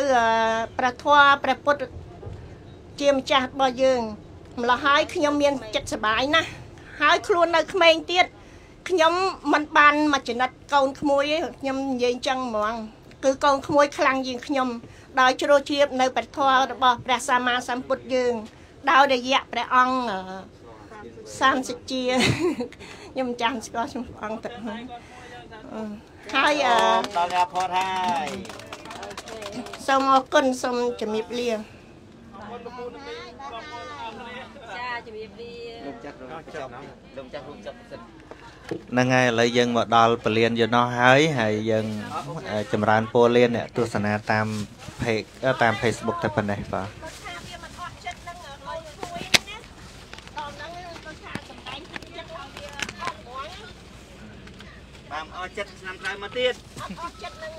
ព្រះធម៌ព្រះពុទ្ធជាម្ចាស់របស់យើងម្ល៉េះហើយខ្ញុំមានចិត្តសប្បាយណាស់ហើយខ្លួននៅក្មេងទៀតខ្ញុំមិនបានមកចនិតកូនក្មួយទេខ្ញុំនិយាយចឹងហ្មងគឺកូនក្មួយខ្លាំងជាងខ្ញុំដោយជ្រោជ្រាបនៅព្រះធម៌របស់ព្រះសម្មាសម្ពុទ្ធយើងដោយរយៈព្រះអង្គ សានសិជាខ្ញុំចាំស្គាល់ឈ្មោះព្រះអង្គទៅហើយអឺដល់អ្នកផតហើយសូមអរគុណសូមជំរាបលាចាជំរាបលាលោកចាស់លោកចាស់លោកចាស់សិនហ្នឹងហើយឥឡូវយើងមកដល់ពលានយនោះហើយហើយយើងចម្រើនពលានអ្នកទស្សនាតាម page តាម Facebook តែប៉ុណ្ណេះបាទ អស់ចិត្តឆ្នាំក្រោយមកទៀតអត់អស់ចិត្តនឹង